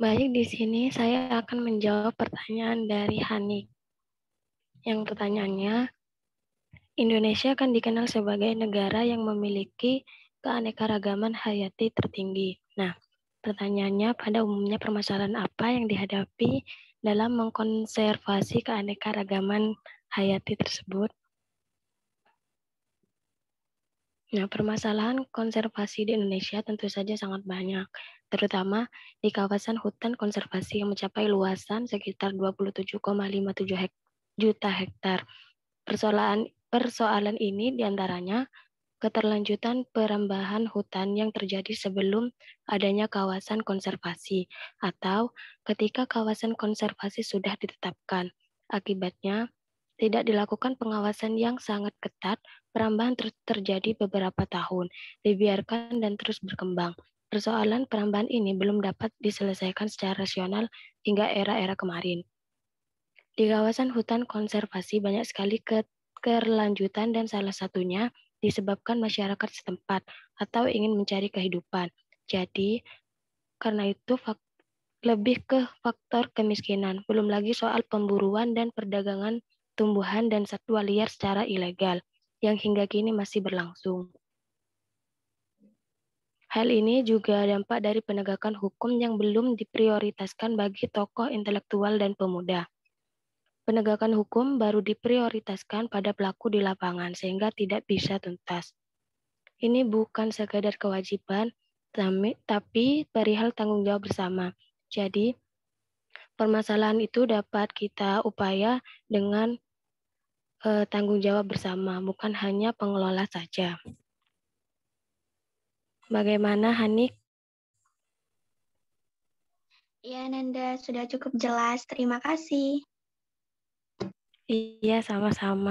Baik, di sini saya akan menjawab pertanyaan dari Hanik. Yang pertanyaannya, Indonesia kan dikenal sebagai negara yang memiliki keanekaragaman hayati tertinggi. Nah, pertanyaannya pada umumnya permasalahan apa yang dihadapi dalam mengkonservasi keanekaragaman hayati tersebut? Nah, permasalahan konservasi di Indonesia tentu saja sangat banyak, terutama di kawasan hutan konservasi yang mencapai luasan sekitar 27,57 hek juta hektar. Persoalan persoalan ini di antaranya keterlanjutan perambahan hutan yang terjadi sebelum adanya kawasan konservasi atau ketika kawasan konservasi sudah ditetapkan. Akibatnya, tidak dilakukan pengawasan yang sangat ketat, perambahan ter terjadi beberapa tahun, dibiarkan dan terus berkembang. Persoalan perambahan ini belum dapat diselesaikan secara rasional hingga era-era kemarin. Di kawasan hutan konservasi banyak sekali keterlanjutan dan salah satunya disebabkan masyarakat setempat atau ingin mencari kehidupan. Jadi, karena itu lebih ke faktor kemiskinan, belum lagi soal pemburuan dan perdagangan tumbuhan dan satwa liar secara ilegal yang hingga kini masih berlangsung. Hal ini juga dampak dari penegakan hukum yang belum diprioritaskan bagi tokoh intelektual dan pemuda. Penegakan hukum baru diprioritaskan pada pelaku di lapangan sehingga tidak bisa tuntas. Ini bukan sekadar kewajiban, tapi perihal tanggung jawab bersama. Jadi, permasalahan itu dapat kita upaya dengan eh, tanggung jawab bersama, bukan hanya pengelola saja. Bagaimana Hanik? Ya, Nanda, sudah cukup jelas. Terima kasih. Iya, sama-sama.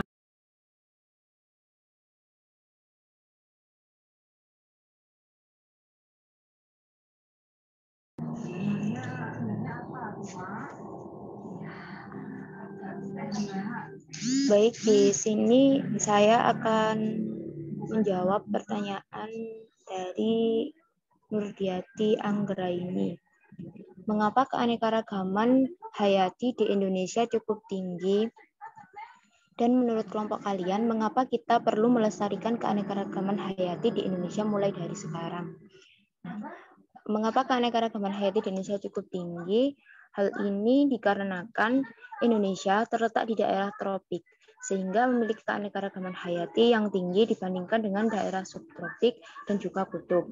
Baik, di sini saya akan menjawab pertanyaan dari Nurdiati Anggraini. Mengapa keanekaragaman hayati di Indonesia cukup tinggi? Dan menurut kelompok kalian, mengapa kita perlu melestarikan keanekaragaman hayati di Indonesia mulai dari sekarang? Mengapa keanekaragaman hayati di Indonesia cukup tinggi? Hal ini dikarenakan Indonesia terletak di daerah tropik, sehingga memiliki keanekaragaman hayati yang tinggi dibandingkan dengan daerah subtropik dan juga kutub.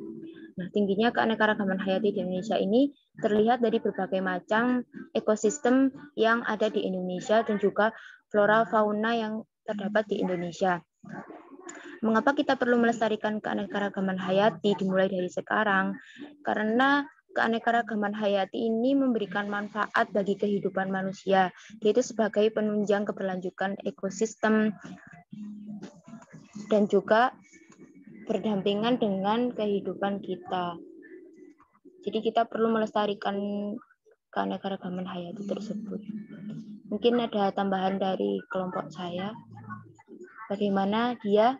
Nah, tingginya keanekaragaman hayati di Indonesia ini terlihat dari berbagai macam ekosistem yang ada di Indonesia dan juga flora fauna yang terdapat di Indonesia. Mengapa kita perlu melestarikan keanekaragaman hayati dimulai dari sekarang? Karena keanekaragaman hayati ini memberikan manfaat bagi kehidupan manusia, yaitu sebagai penunjang keberlanjutan ekosistem dan juga berdampingan dengan kehidupan kita. Jadi kita perlu melestarikan keanekaragaman hayati tersebut. Mungkin ada tambahan dari kelompok saya. Bagaimana dia?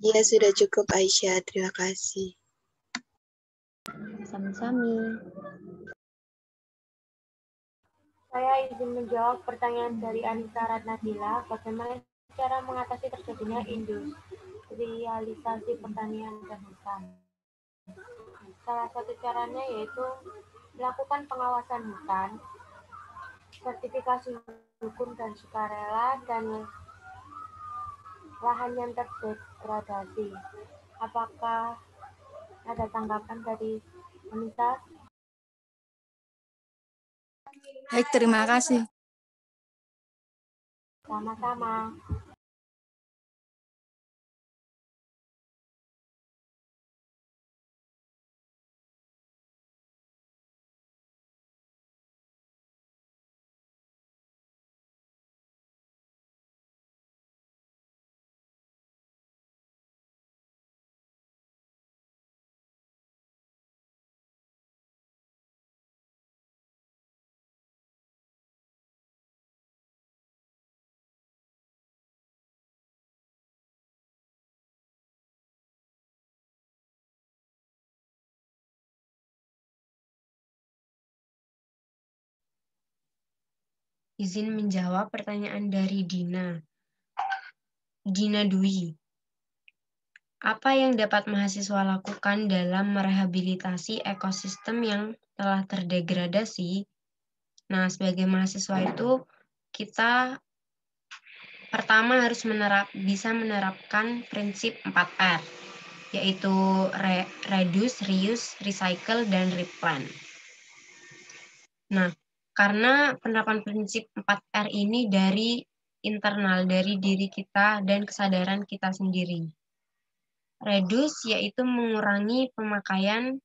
Ya, sudah cukup Aisyah. Terima kasih. Sami-sami. Saya izin menjawab pertanyaan dari Anissa Ratnabila, bagaimana cara mengatasi terjadinya industrialisasi pertanian dan hutan. Salah satu caranya yaitu melakukan pengawasan hutan, sertifikasi hukum dan sukarela, dan lahan yang terdegradasi. Apakah ada tanggapan dari Anita? Baik, terima kasih. Sama-sama. Izin menjawab pertanyaan dari Dina. Dina Dwi. Apa yang dapat mahasiswa lakukan dalam merehabilitasi ekosistem yang telah terdegradasi? Nah, sebagai mahasiswa itu kita pertama harus menerap bisa menerapkan prinsip 4R, yaitu re, reduce, reuse, recycle, dan replant. Nah, karena penerapan prinsip 4R ini dari internal, dari diri kita dan kesadaran kita sendiri. Reduce yaitu mengurangi pemakaian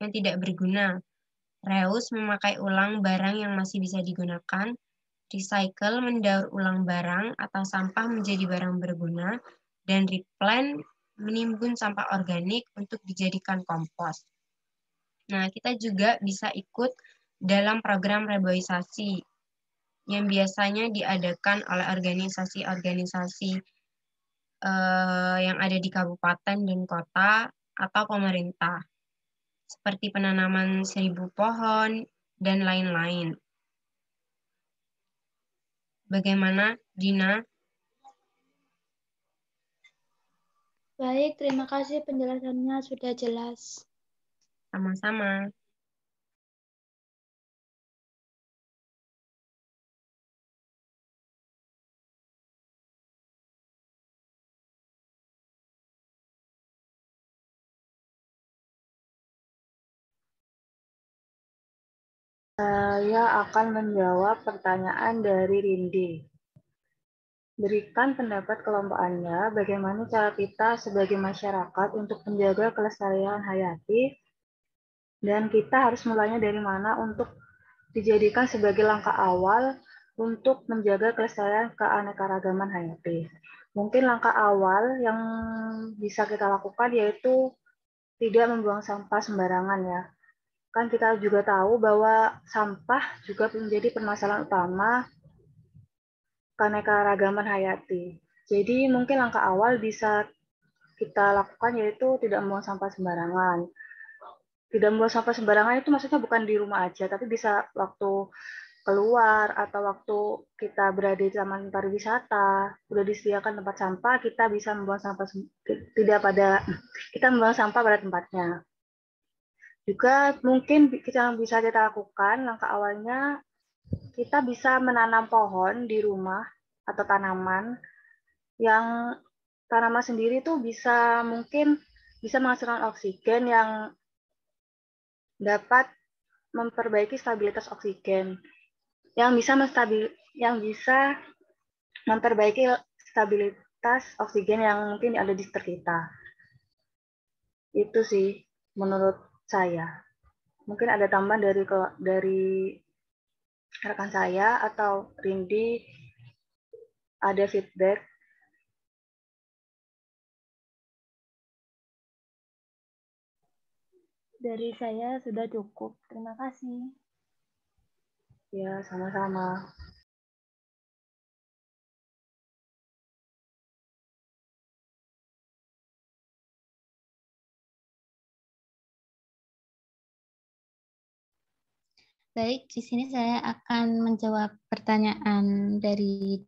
yang tidak berguna. Reuse memakai ulang barang yang masih bisa digunakan. Recycle mendaur ulang barang atau sampah menjadi barang berguna. Dan replant menimbun sampah organik untuk dijadikan kompos. Nah, kita juga bisa ikut dalam program reboisasi yang biasanya diadakan oleh organisasi-organisasi uh, yang ada di kabupaten dan kota atau pemerintah, seperti penanaman seribu pohon dan lain-lain. Bagaimana, Dina? Baik, terima kasih penjelasannya sudah jelas. Sama-sama. Saya akan menjawab pertanyaan dari Rindi. Berikan pendapat kelompok Anda bagaimana cara kita sebagai masyarakat untuk menjaga kelestarian hayati dan kita harus mulainya dari mana untuk dijadikan sebagai langkah awal untuk menjaga kelestarian keanekaragaman hayati. Mungkin langkah awal yang bisa kita lakukan yaitu tidak membuang sampah sembarangan ya kan kita juga tahu bahwa sampah juga menjadi permasalahan utama keanekaragaman hayati. Jadi mungkin langkah awal bisa kita lakukan yaitu tidak membuang sampah sembarangan. Tidak membuang sampah sembarangan itu maksudnya bukan di rumah aja, tapi bisa waktu keluar atau waktu kita berada di taman pariwisata, sudah disediakan tempat sampah, kita bisa membuang sampah tidak pada kita membuang sampah pada tempatnya. Juga mungkin yang bisa kita lakukan, langkah awalnya kita bisa menanam pohon di rumah atau tanaman yang tanaman sendiri tuh bisa mungkin bisa menghasilkan oksigen yang dapat memperbaiki stabilitas oksigen yang bisa menstabil yang bisa memperbaiki stabilitas oksigen yang mungkin ada di sekitar kita. Itu sih menurut saya. Mungkin ada tambahan dari dari rekan saya atau Rindi ada feedback Dari saya sudah cukup. Terima kasih. Ya, sama-sama. Baik, di sini saya akan menjawab pertanyaan dari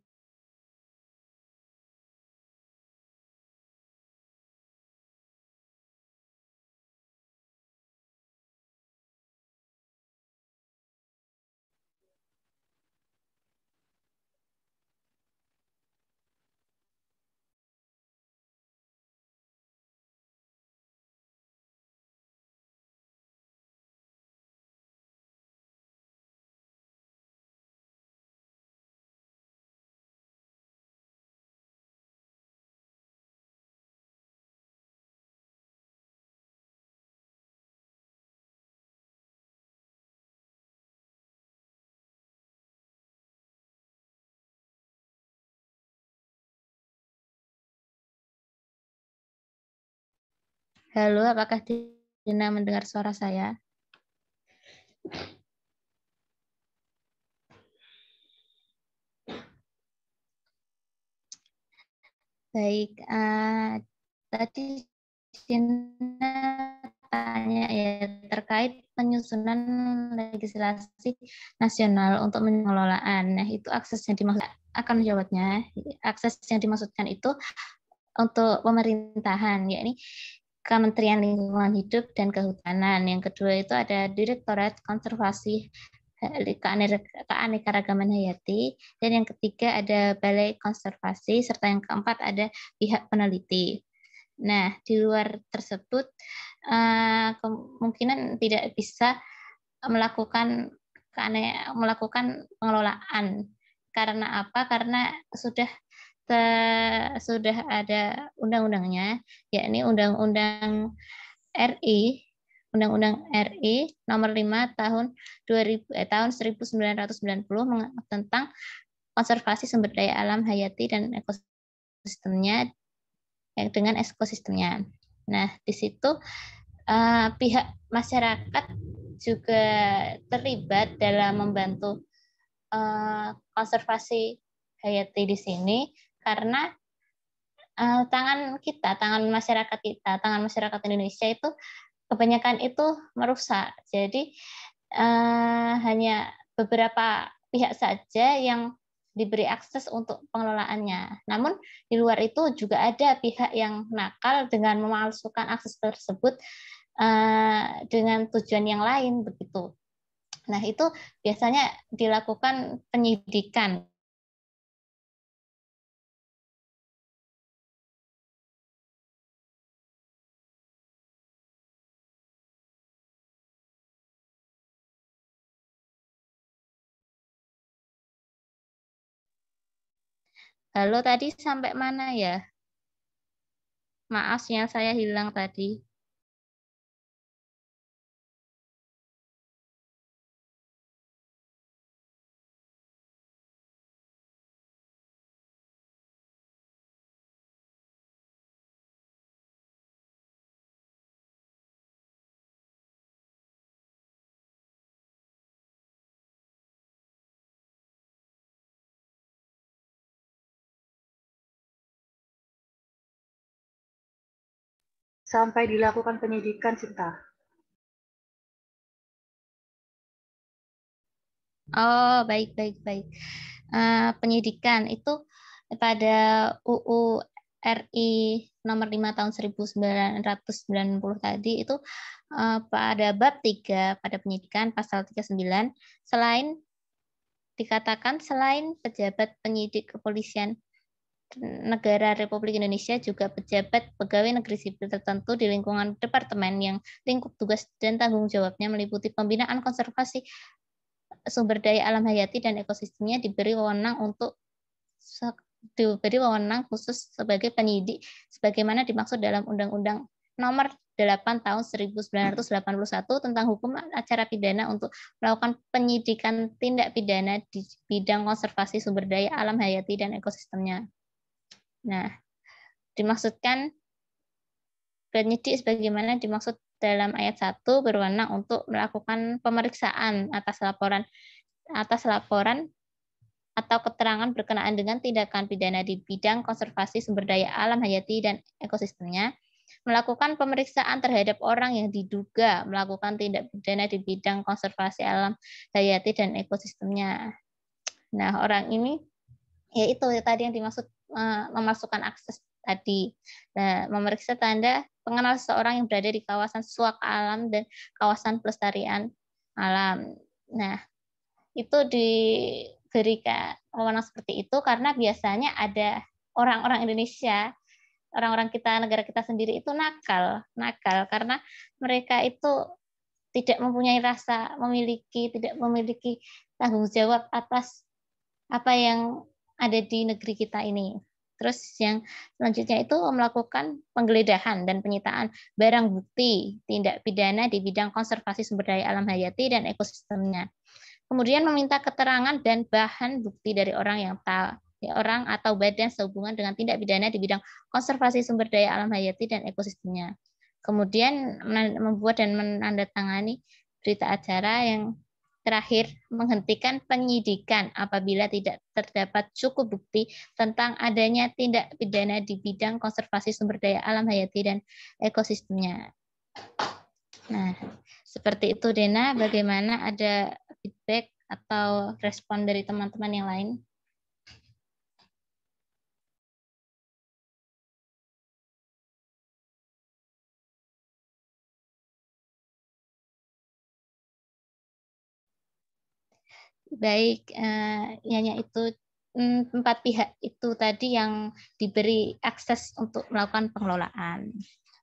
Halo, apakah Dina mendengar suara saya? Baik, uh, tadi Dina tanya ya terkait penyusunan legislasi nasional untuk pengelolaan. Nah, itu akses yang dimaksud akan menjawabnya. Akses yang dimaksudkan itu untuk pemerintahan, yakni Kementerian Lingkungan Hidup dan Kehutanan. Yang kedua itu ada Direktorat Konservasi Keanekaragaman Hayati. Dan yang ketiga ada Balai Konservasi, serta yang keempat ada pihak peneliti. Nah, di luar tersebut eh, kemungkinan tidak bisa melakukan melakukan pengelolaan. Karena apa? Karena sudah sudah ada undang-undangnya, yakni Undang-Undang RI, Undang-Undang RI nomor 5 tahun 2000 eh, tahun 1990 tentang konservasi sumber daya alam hayati dan ekosistemnya yang dengan ekosistemnya. Nah, di situ uh, pihak masyarakat juga terlibat dalam membantu uh, konservasi hayati di sini karena uh, tangan kita, tangan masyarakat kita, tangan masyarakat Indonesia itu kebanyakan itu merusak. Jadi uh, hanya beberapa pihak saja yang diberi akses untuk pengelolaannya. Namun di luar itu juga ada pihak yang nakal dengan memalsukan akses tersebut uh, dengan tujuan yang lain begitu. Nah, itu biasanya dilakukan penyidikan Halo, tadi sampai mana ya? Maaf, sinyal saya hilang tadi. Sampai dilakukan penyidikan, Sinta. Oh, baik, baik, baik. Uh, penyidikan itu pada UU RI nomor 5 tahun 1990 tadi itu uh, pada bab 3 pada penyidikan pasal 39 selain dikatakan selain pejabat penyidik kepolisian negara Republik Indonesia juga pejabat pegawai negeri sipil tertentu di lingkungan departemen yang lingkup tugas dan tanggung jawabnya meliputi pembinaan konservasi sumber daya alam hayati dan ekosistemnya diberi wewenang untuk diberi wewenang khusus sebagai penyidik sebagaimana dimaksud dalam Undang-Undang Nomor 8 Tahun 1981 tentang hukum acara pidana untuk melakukan penyidikan tindak pidana di bidang konservasi sumber daya alam hayati dan ekosistemnya. Nah, dimaksudkan penyidik sebagaimana dimaksud dalam ayat 1 berwenang untuk melakukan pemeriksaan atas laporan atas laporan atau keterangan berkenaan dengan tindakan pidana di bidang konservasi sumber daya alam hayati dan ekosistemnya, melakukan pemeriksaan terhadap orang yang diduga melakukan tindak pidana di bidang konservasi alam hayati dan ekosistemnya. Nah, orang ini ya itu tadi yang dimaksud memasukkan akses tadi. Nah, memeriksa tanda pengenal seseorang yang berada di kawasan suak alam dan kawasan pelestarian alam. Nah, itu di berikan wewenang seperti itu karena biasanya ada orang-orang Indonesia, orang-orang kita negara kita sendiri itu nakal, nakal karena mereka itu tidak mempunyai rasa memiliki, tidak memiliki tanggung jawab atas apa yang ada di negeri kita ini. Terus yang selanjutnya itu melakukan penggeledahan dan penyitaan barang bukti tindak pidana di bidang konservasi sumber daya alam hayati dan ekosistemnya. Kemudian meminta keterangan dan bahan bukti dari orang yang tahu orang atau badan sehubungan dengan tindak pidana di bidang konservasi sumber daya alam hayati dan ekosistemnya. Kemudian membuat dan menandatangani berita acara yang terakhir menghentikan penyidikan apabila tidak terdapat cukup bukti tentang adanya tindak pidana di bidang konservasi sumber daya alam hayati dan ekosistemnya. Nah, seperti itu Dena, bagaimana ada feedback atau respon dari teman-teman yang lain? Baik, eh, itu mm, empat pihak itu tadi yang diberi akses untuk melakukan pengelolaan.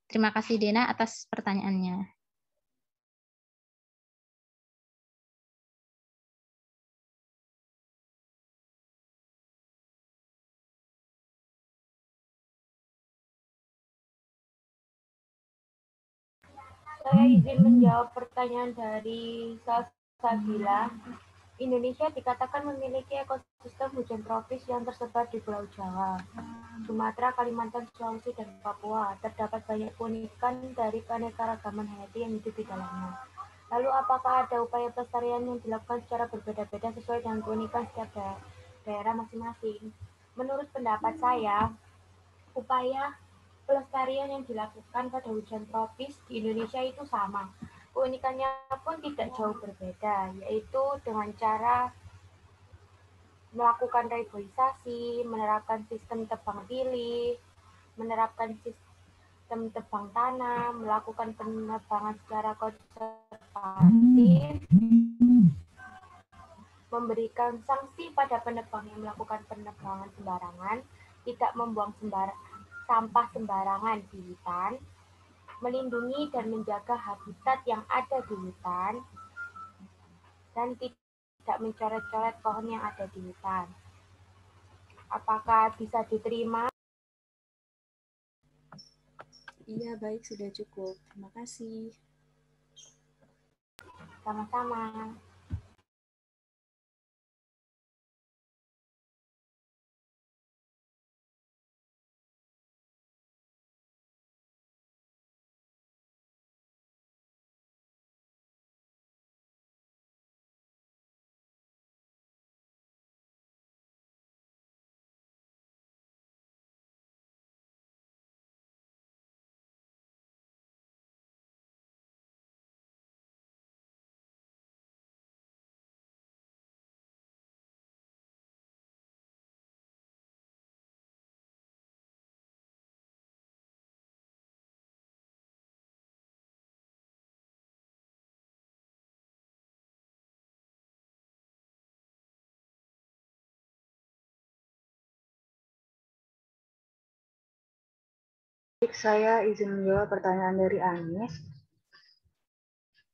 Terima kasih Dena atas pertanyaannya. Saya izin menjawab pertanyaan dari Salsabila. Indonesia dikatakan memiliki ekosistem hujan tropis yang tersebar di Pulau Jawa, Sumatera, Kalimantan, Sulawesi, dan Papua. Terdapat banyak keunikan dari keanekaragaman hayati yang hidup di dalamnya. Lalu apakah ada upaya pelestarian yang dilakukan secara berbeda-beda sesuai dengan keunikan setiap daerah masing-masing? Menurut pendapat saya, upaya pelestarian yang dilakukan pada hujan tropis di Indonesia itu sama. Keunikannya pun tidak jauh berbeda, yaitu dengan cara melakukan reboisasi, menerapkan sistem tebang pilih, menerapkan sistem tebang tanam, melakukan penebangan secara konservatif, memberikan sanksi pada penebang yang melakukan penebangan sembarangan, tidak membuang sembarangan sampah sembarangan di hutan, melindungi dan menjaga habitat yang ada di hutan, dan tidak mencoret-coret pohon yang ada di hutan. Apakah bisa diterima? Iya, baik, sudah cukup. Terima kasih. Sama-sama. Saya izin menjawab pertanyaan dari Anis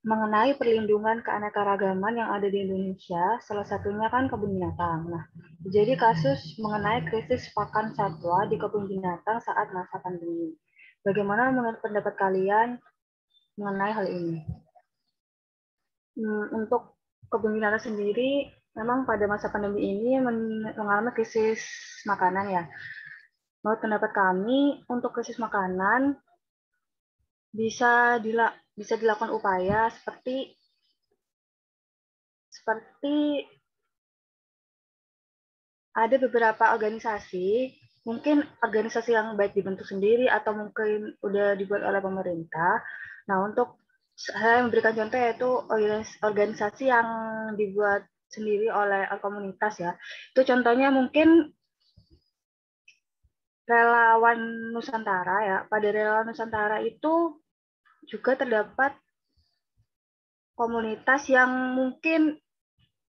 mengenai perlindungan keanekaragaman yang ada di Indonesia, salah satunya kan kebun binatang. Nah, jadi kasus mengenai krisis pakan satwa di kebun binatang saat masa pandemi. Bagaimana menurut pendapat kalian mengenai hal ini? Hmm, untuk kebun binatang sendiri, memang pada masa pandemi ini mengalami krisis makanan ya. Menurut pendapat kami, untuk krisis makanan bisa bisa dilakukan upaya seperti seperti ada beberapa organisasi, mungkin organisasi yang baik dibentuk sendiri atau mungkin udah dibuat oleh pemerintah. Nah, untuk saya memberikan contoh yaitu organisasi yang dibuat sendiri oleh komunitas ya. Itu contohnya mungkin relawan Nusantara ya. Pada relawan Nusantara itu juga terdapat komunitas yang mungkin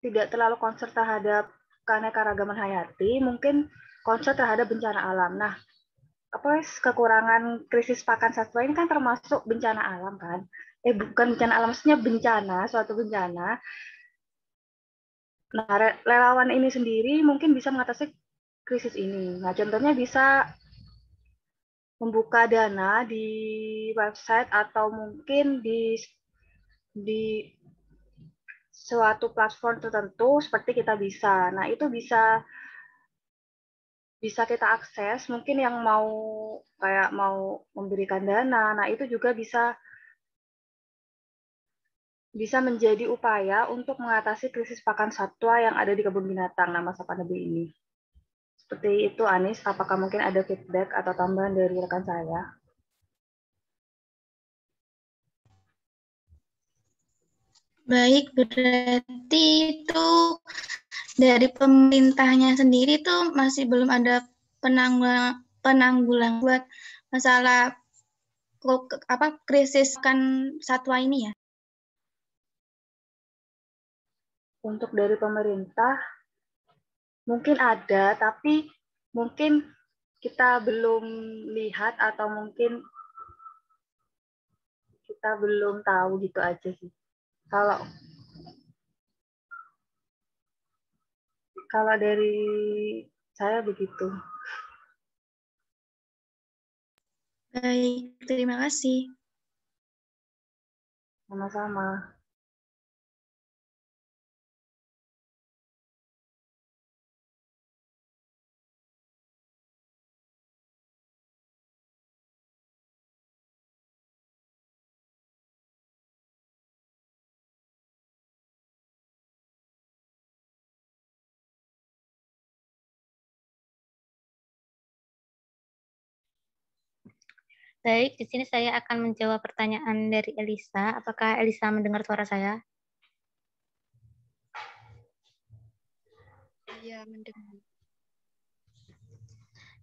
tidak terlalu konser terhadap keanekaragaman hayati, mungkin konser terhadap bencana alam. Nah, apa kekurangan krisis pakan satwa ini kan termasuk bencana alam kan? Eh bukan bencana alam, maksudnya bencana, suatu bencana. Nah, relawan ini sendiri mungkin bisa mengatasi krisis ini. Nah, contohnya bisa membuka dana di website atau mungkin di di suatu platform tertentu seperti kita bisa. Nah, itu bisa bisa kita akses. Mungkin yang mau kayak mau memberikan dana, nah itu juga bisa bisa menjadi upaya untuk mengatasi krisis pakan satwa yang ada di kebun binatang nah masa pandemi ini. Seperti itu Anis, apakah mungkin ada feedback atau tambahan dari rekan saya? Baik, berarti itu dari pemerintahnya sendiri tuh masih belum ada penanggulang penanggulang buat masalah apa krisis kan satwa ini ya? Untuk dari pemerintah mungkin ada, tapi mungkin kita belum lihat atau mungkin kita belum tahu gitu aja sih. Kalau kalau dari saya begitu. Baik, terima kasih. Sama-sama. Baik, di sini saya akan menjawab pertanyaan dari Elisa. Apakah Elisa mendengar suara saya? Iya, mendengar.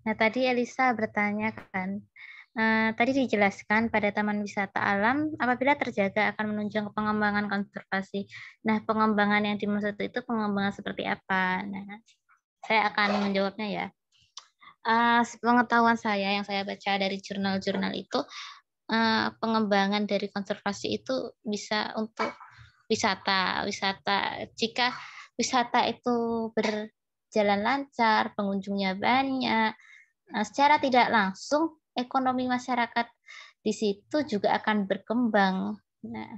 Nah, tadi Elisa bertanya kan, uh, tadi dijelaskan pada taman wisata alam apabila terjaga akan menunjang pengembangan konservasi. Nah, pengembangan yang dimaksud itu pengembangan seperti apa? Nah, saya akan menjawabnya ya uh, pengetahuan saya yang saya baca dari jurnal-jurnal itu uh, pengembangan dari konservasi itu bisa untuk wisata. Wisata jika wisata itu berjalan lancar pengunjungnya banyak nah, secara tidak langsung ekonomi masyarakat di situ juga akan berkembang. Nah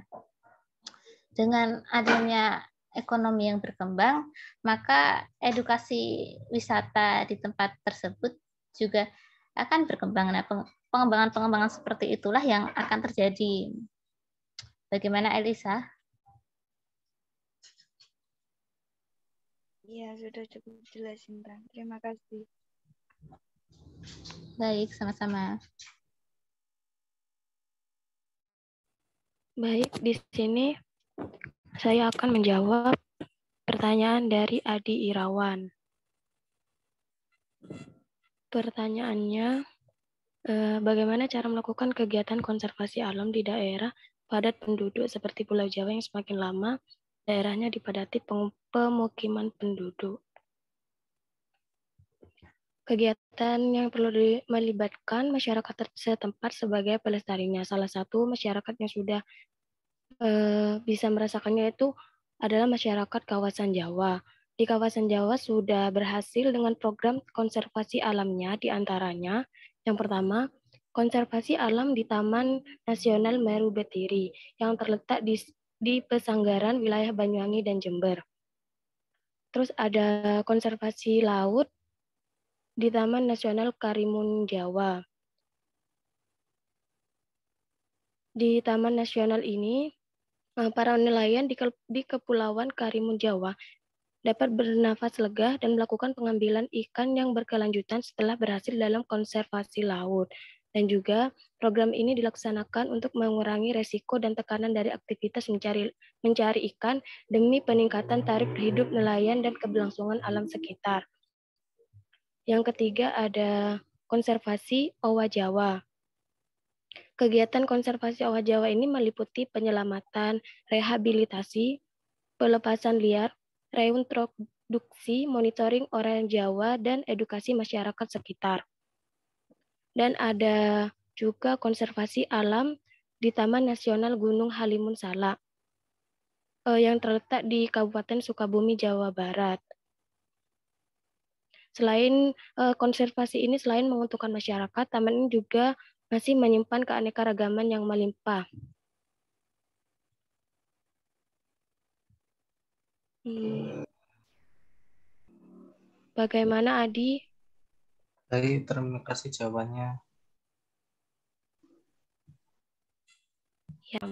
dengan adanya ekonomi yang berkembang, maka edukasi wisata di tempat tersebut juga akan berkembang. Nah, pengembangan-pengembangan seperti itulah yang akan terjadi. Bagaimana Elisa? Iya, sudah cukup jelas, Intan. Terima kasih. Baik, sama-sama. Baik, di sini saya akan menjawab pertanyaan dari Adi Irawan. Pertanyaannya, eh, bagaimana cara melakukan kegiatan konservasi alam di daerah padat penduduk seperti Pulau Jawa yang semakin lama daerahnya dipadati pemukiman penduduk? Kegiatan yang perlu melibatkan masyarakat setempat sebagai pelestarinya. Salah satu masyarakat yang sudah eh, bisa merasakannya itu adalah masyarakat kawasan Jawa. Di kawasan Jawa sudah berhasil dengan program konservasi alamnya, di antaranya yang pertama, konservasi alam di Taman Nasional Meru Betiri yang terletak di, di pesanggaran wilayah Banyuwangi dan Jember. Terus ada konservasi laut di Taman Nasional Karimun Jawa. Di Taman Nasional ini, para nelayan di, di Kepulauan Karimun Jawa dapat bernafas lega dan melakukan pengambilan ikan yang berkelanjutan setelah berhasil dalam konservasi laut. Dan juga program ini dilaksanakan untuk mengurangi resiko dan tekanan dari aktivitas mencari mencari ikan demi peningkatan tarif hidup nelayan dan keberlangsungan alam sekitar. Yang ketiga ada konservasi owa Jawa. Kegiatan konservasi owa Jawa ini meliputi penyelamatan, rehabilitasi, pelepasan liar, reintroduksi, monitoring orang Jawa, dan edukasi masyarakat sekitar. Dan ada juga konservasi alam di Taman Nasional Gunung Halimun Salak eh, yang terletak di Kabupaten Sukabumi, Jawa Barat. Selain uh, konservasi ini, selain menguntungkan masyarakat, taman ini juga masih menyimpan keanekaragaman yang melimpah. Hmm. Bagaimana Adi? Baik, terima kasih jawabannya. Ya.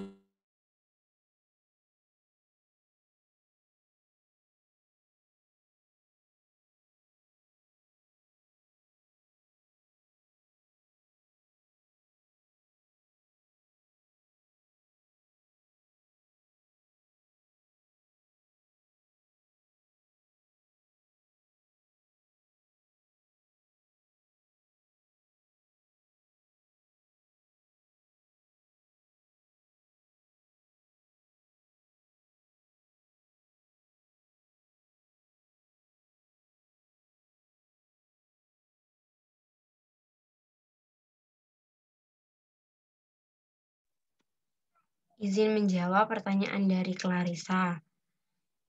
Izin menjawab pertanyaan dari Clarissa.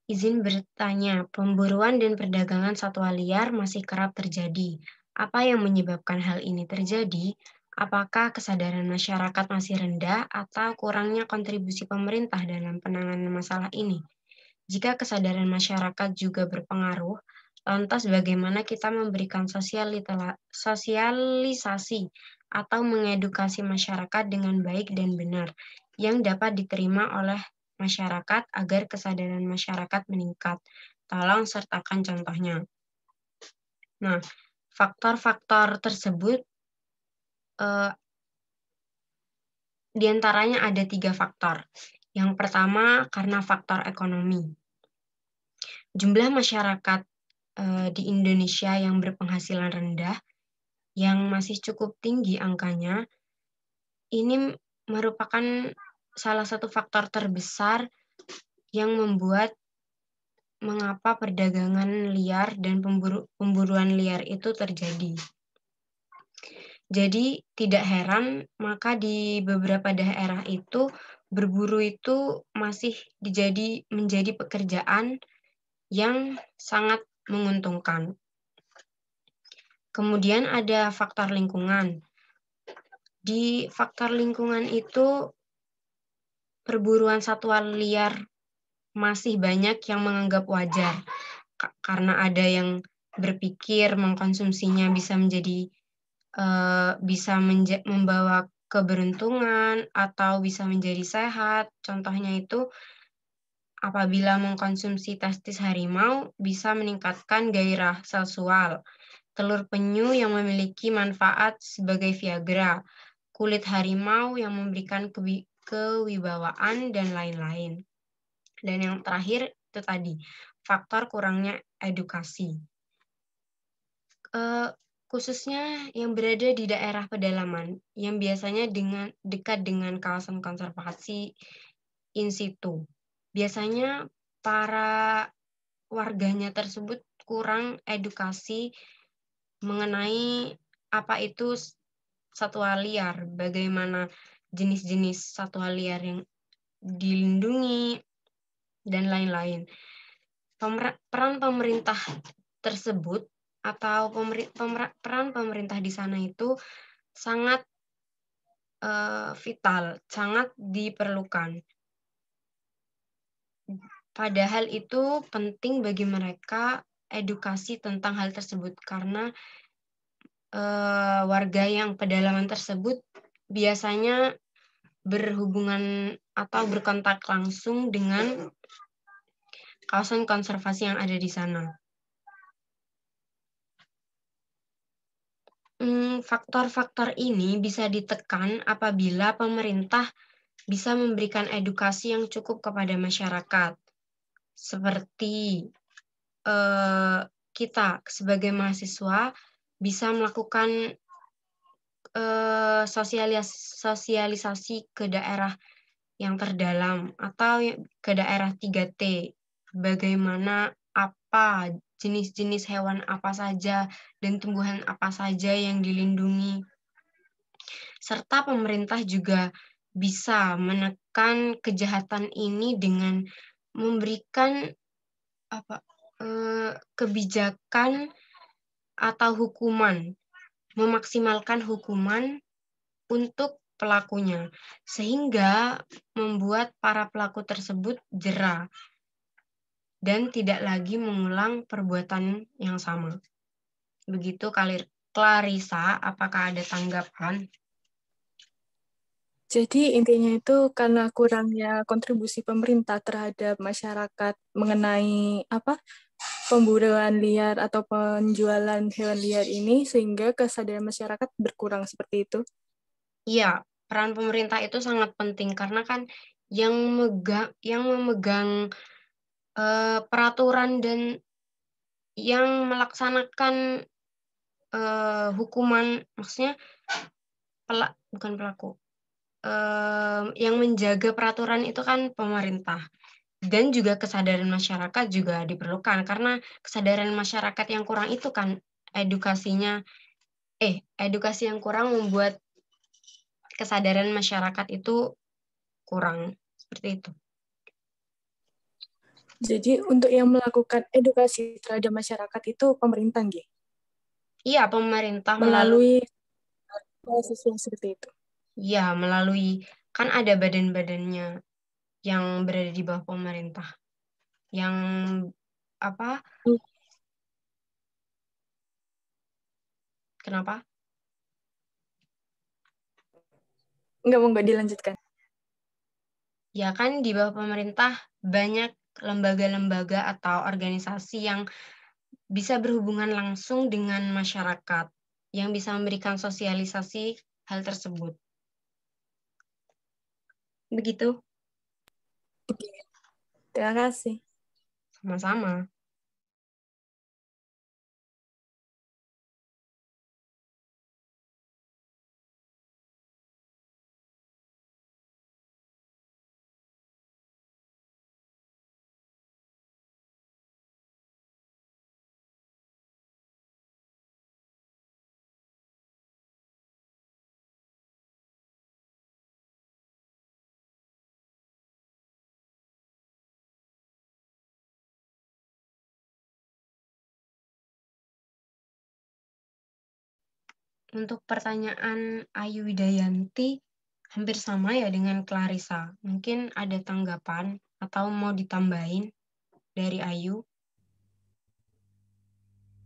Izin bertanya, pemburuan dan perdagangan satwa liar masih kerap terjadi. Apa yang menyebabkan hal ini terjadi? Apakah kesadaran masyarakat masih rendah atau kurangnya kontribusi pemerintah dalam penanganan masalah ini? Jika kesadaran masyarakat juga berpengaruh, lantas bagaimana kita memberikan sosialisasi atau mengedukasi masyarakat dengan baik dan benar yang dapat diterima oleh masyarakat agar kesadaran masyarakat meningkat. Tolong sertakan contohnya. Nah, faktor-faktor tersebut eh, di antaranya ada tiga faktor. Yang pertama karena faktor ekonomi. Jumlah masyarakat eh, di Indonesia yang berpenghasilan rendah, yang masih cukup tinggi angkanya, ini merupakan salah satu faktor terbesar yang membuat mengapa perdagangan liar dan pemburu, pemburuan liar itu terjadi. Jadi tidak heran maka di beberapa daerah itu berburu itu masih dijadi menjadi pekerjaan yang sangat menguntungkan. Kemudian ada faktor lingkungan. Di faktor lingkungan itu perburuan satwa liar masih banyak yang menganggap wajar karena ada yang berpikir mengkonsumsinya bisa menjadi uh, bisa menja membawa keberuntungan atau bisa menjadi sehat. Contohnya itu apabila mengkonsumsi testis harimau bisa meningkatkan gairah seksual. Telur penyu yang memiliki manfaat sebagai Viagra. Kulit harimau yang memberikan kewibawaan, dan lain-lain. Dan yang terakhir itu tadi, faktor kurangnya edukasi. Uh, khususnya yang berada di daerah pedalaman, yang biasanya dengan dekat dengan kawasan konservasi in situ. Biasanya para warganya tersebut kurang edukasi mengenai apa itu satwa liar, bagaimana jenis-jenis satwa liar yang dilindungi, dan lain-lain. Peran pemerintah tersebut atau peran pemerintah di sana itu sangat uh, vital, sangat diperlukan. Padahal itu penting bagi mereka edukasi tentang hal tersebut karena uh, warga yang pedalaman tersebut biasanya berhubungan atau berkontak langsung dengan kawasan konservasi yang ada di sana. Hmm, faktor-faktor ini bisa ditekan apabila pemerintah bisa memberikan edukasi yang cukup kepada masyarakat. Seperti eh, kita sebagai mahasiswa bisa melakukan eh, sosialisasi ke daerah yang terdalam atau ke daerah 3T. Bagaimana apa jenis-jenis hewan apa saja dan tumbuhan apa saja yang dilindungi. Serta pemerintah juga bisa menekan kejahatan ini dengan memberikan apa eh, kebijakan atau hukuman, memaksimalkan hukuman untuk pelakunya, sehingga membuat para pelaku tersebut jerah dan tidak lagi mengulang perbuatan yang sama. Begitu Clarissa, apakah ada tanggapan? Jadi intinya itu karena kurangnya kontribusi pemerintah terhadap masyarakat mengenai apa pemburuan liar atau penjualan hewan liar ini sehingga kesadaran masyarakat berkurang seperti itu. Iya, peran pemerintah itu sangat penting karena kan yang megang yang memegang uh, peraturan dan yang melaksanakan uh, hukuman maksudnya pelak bukan pelaku uh, yang menjaga peraturan itu kan pemerintah dan juga kesadaran masyarakat juga diperlukan karena kesadaran masyarakat yang kurang itu kan edukasinya eh edukasi yang kurang membuat kesadaran masyarakat itu kurang seperti itu. Jadi untuk yang melakukan edukasi terhadap masyarakat itu pemerintah, nggih? Iya, pemerintah melalui mahasiswa seperti itu. Iya, melalui kan ada badan-badannya yang berada di bawah pemerintah. Yang apa? Hmm. Kenapa? Enggak mau enggak dilanjutkan. Ya kan di bawah pemerintah banyak lembaga-lembaga atau organisasi yang bisa berhubungan langsung dengan masyarakat yang bisa memberikan sosialisasi hal tersebut. Begitu. Terima kasih. Sama-sama. Untuk pertanyaan Ayu Widayanti, hampir sama ya dengan Clarissa. Mungkin ada tanggapan atau mau ditambahin dari Ayu?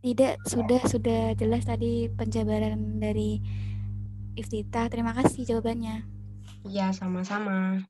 Tidak, sudah sudah jelas tadi penjabaran dari Iftita. Terima kasih jawabannya. Iya, sama-sama.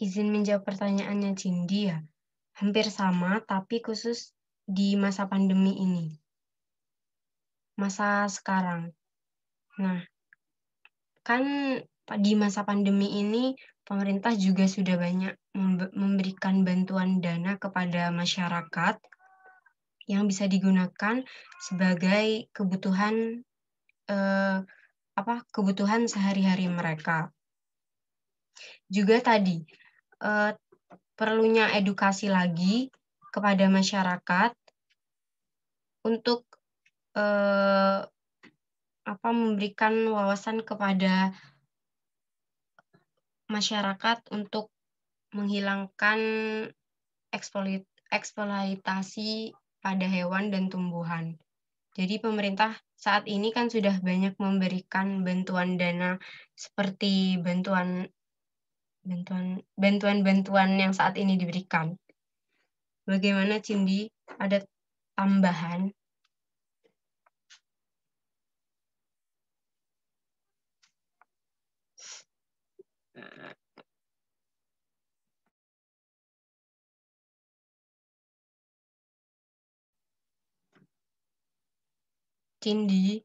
Izin menjawab pertanyaannya Cindy ya. Hampir sama, tapi khusus di masa pandemi ini. Masa sekarang. Nah, kan di masa pandemi ini pemerintah juga sudah banyak memberikan bantuan dana kepada masyarakat yang bisa digunakan sebagai kebutuhan eh, apa kebutuhan sehari-hari mereka. Juga tadi eh, perlunya edukasi lagi kepada masyarakat untuk eh, apa memberikan wawasan kepada masyarakat untuk menghilangkan eksploitasi pada hewan dan tumbuhan. Jadi pemerintah saat ini kan sudah banyak memberikan bantuan dana seperti bantuan bantuan bantuan-bantuan yang saat ini diberikan. Bagaimana Cindy? Ada tambahan? Cindy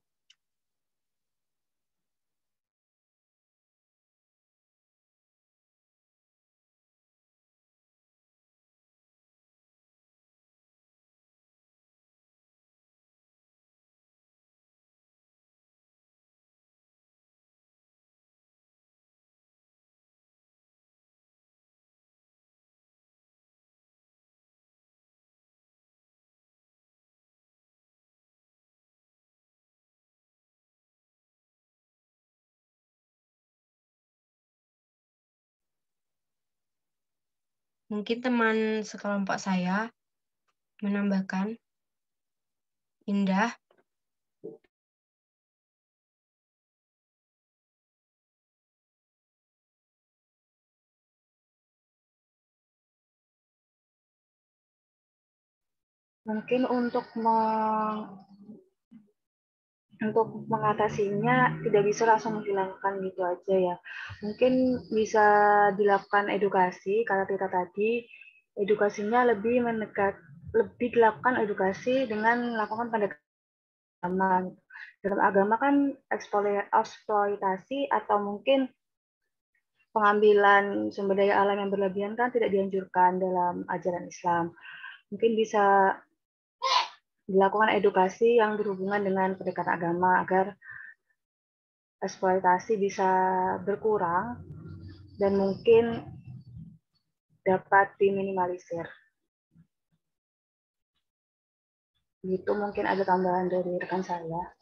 Mungkin teman sekelompok saya menambahkan. Indah. Mungkin untuk untuk mengatasinya tidak bisa langsung menghilangkan gitu aja ya. Mungkin bisa dilakukan edukasi, kata Tita tadi, edukasinya lebih mendekat, lebih dilakukan edukasi dengan melakukan pendekatan dalam agama kan eksploitasi atau mungkin pengambilan sumber daya alam yang berlebihan kan tidak dianjurkan dalam ajaran Islam. Mungkin bisa dilakukan edukasi yang berhubungan dengan pendekatan agama agar eksploitasi bisa berkurang dan mungkin dapat diminimalisir. Gitu mungkin ada tambahan dari rekan saya.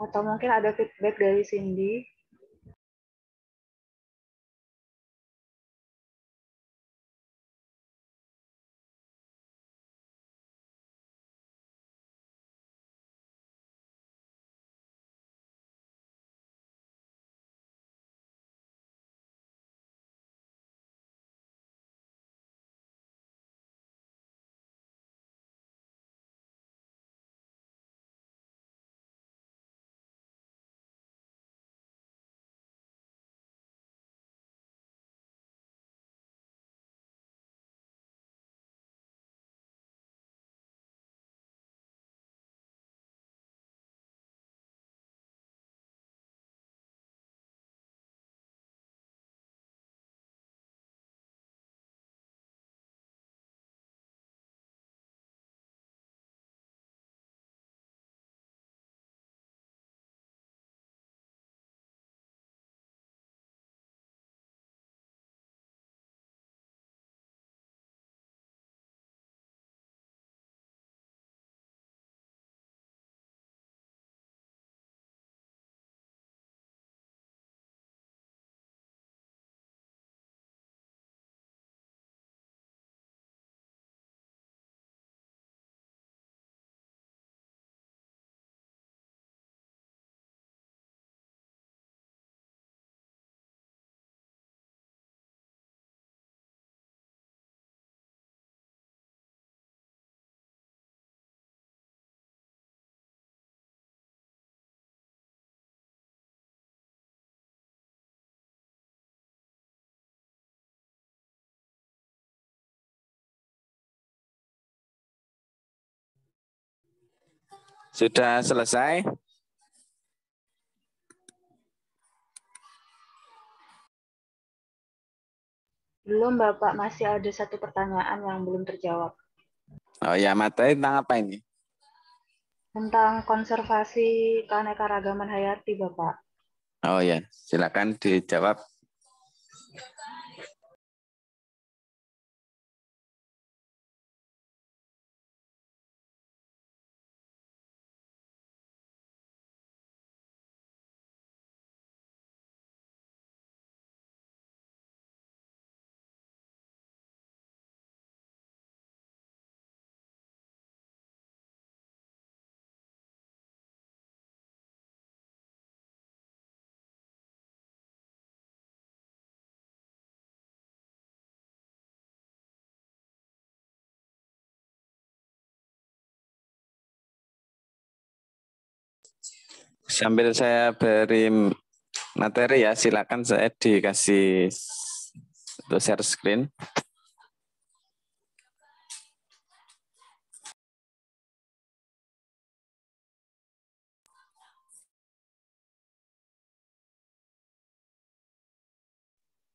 Atau mungkin ada feedback dari Cindy. Sudah selesai? Belum, Bapak. Masih ada satu pertanyaan yang belum terjawab. Oh ya, materi tentang apa ini? Tentang konservasi keanekaragaman hayati, Bapak. Oh ya, silakan dijawab. Sambil saya beri materi ya, silakan saya dikasih untuk share screen.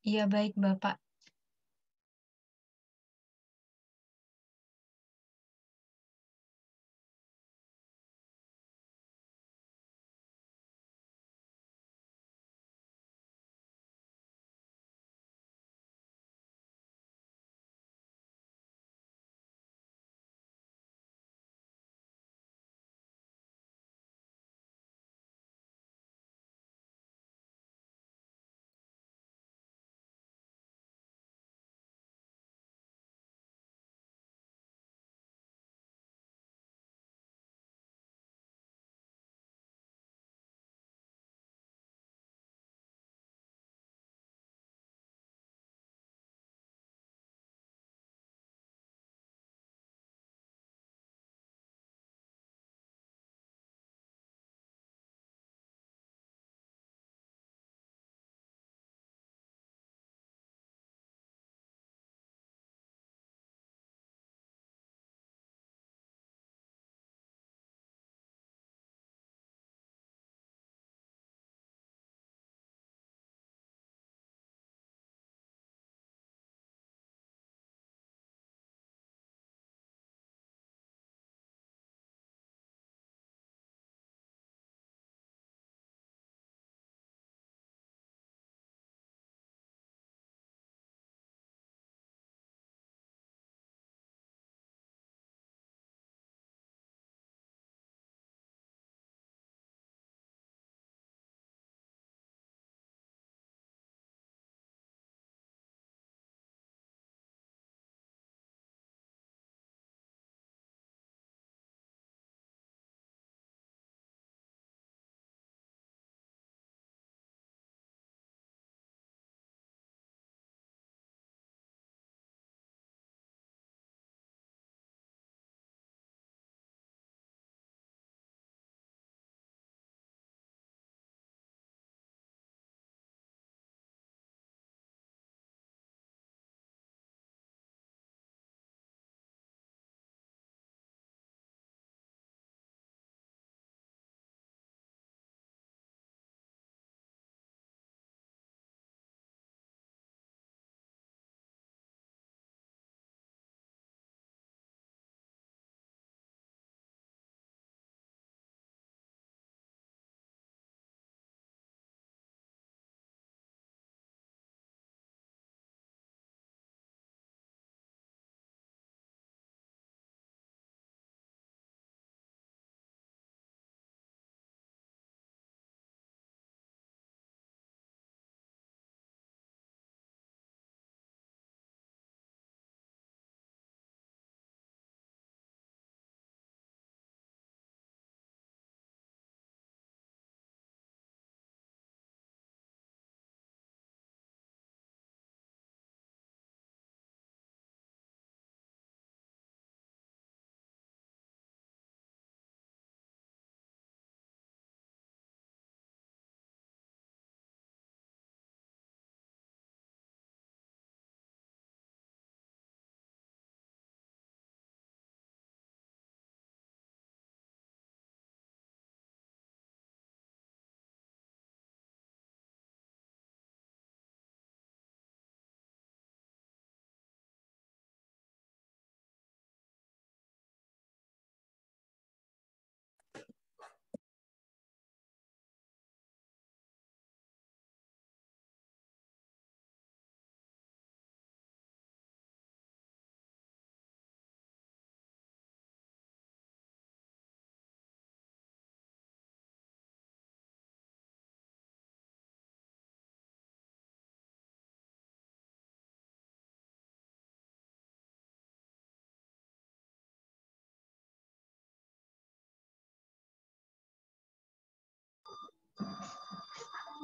Iya, baik, Bapak.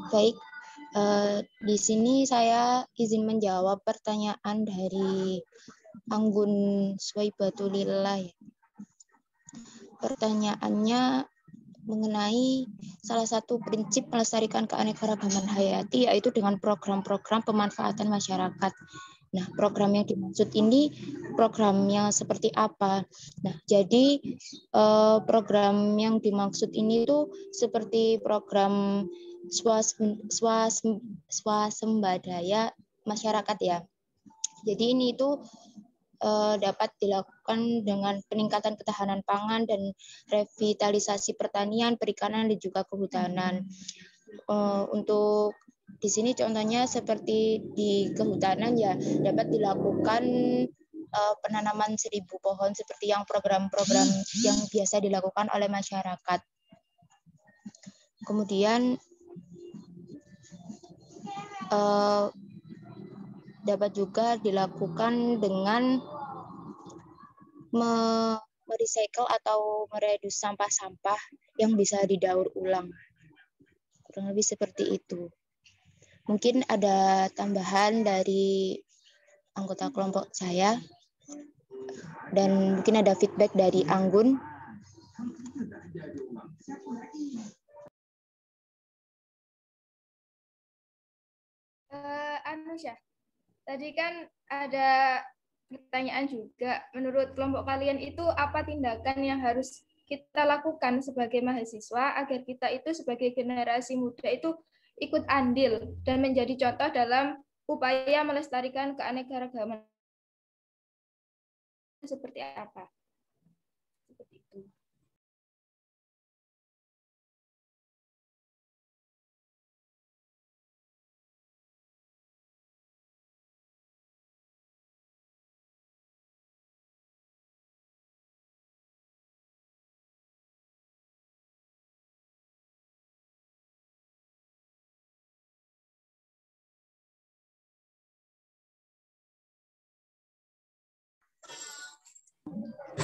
Baik, uh, di sini saya izin menjawab pertanyaan dari Anggun Swaibatulillah. Pertanyaannya mengenai salah satu prinsip melestarikan keanekaragaman hayati yaitu dengan program-program pemanfaatan masyarakat. Nah, program yang dimaksud ini programnya seperti apa? Nah, jadi eh, program yang dimaksud ini itu seperti program swasembadaya masyarakat ya. Jadi ini itu uh, dapat dilakukan dengan peningkatan ketahanan pangan dan revitalisasi pertanian, perikanan, dan juga kehutanan. Uh, untuk di sini contohnya seperti di kehutanan ya dapat dilakukan uh, penanaman seribu pohon seperti yang program-program yang biasa dilakukan oleh masyarakat. Kemudian uh, dapat juga dilakukan dengan merecycle atau meredus sampah-sampah yang bisa didaur ulang. Kurang lebih seperti itu. Mungkin ada tambahan dari anggota kelompok saya dan mungkin ada feedback dari Anggun. Uh, Anusya, Tadi kan ada pertanyaan juga, menurut kelompok kalian itu apa tindakan yang harus kita lakukan sebagai mahasiswa agar kita itu sebagai generasi muda itu ikut andil dan menjadi contoh dalam upaya melestarikan keanekaragaman? Seperti apa?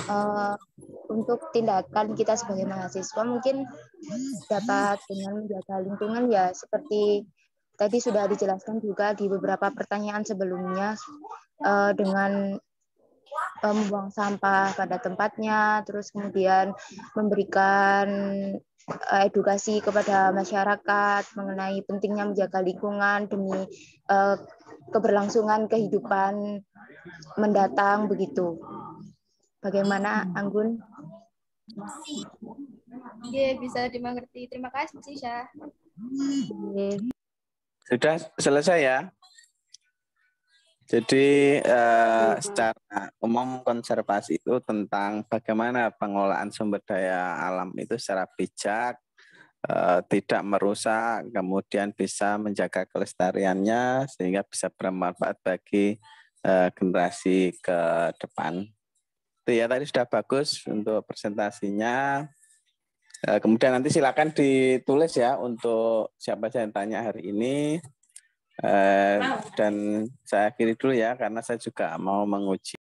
Uh, untuk tindakan kita sebagai mahasiswa mungkin dapat dengan menjaga lingkungan ya seperti tadi sudah dijelaskan juga di beberapa pertanyaan sebelumnya uh, dengan uh, membuang sampah pada tempatnya, terus kemudian memberikan edukasi kepada masyarakat mengenai pentingnya menjaga lingkungan demi uh, keberlangsungan kehidupan mendatang begitu. Bagaimana Anggun? Oke, bisa dimengerti. Terima kasih, Syah. Sudah selesai ya? Jadi eh, secara umum konservasi itu tentang bagaimana pengelolaan sumber daya alam itu secara bijak, eh, tidak merusak, kemudian bisa menjaga kelestariannya sehingga bisa bermanfaat bagi eh, generasi ke depan. Ya tadi sudah bagus untuk presentasinya. Eh, kemudian nanti silakan ditulis ya untuk siapa yang tanya hari ini. Eh, dan saya akhiri dulu ya karena saya juga mau menguji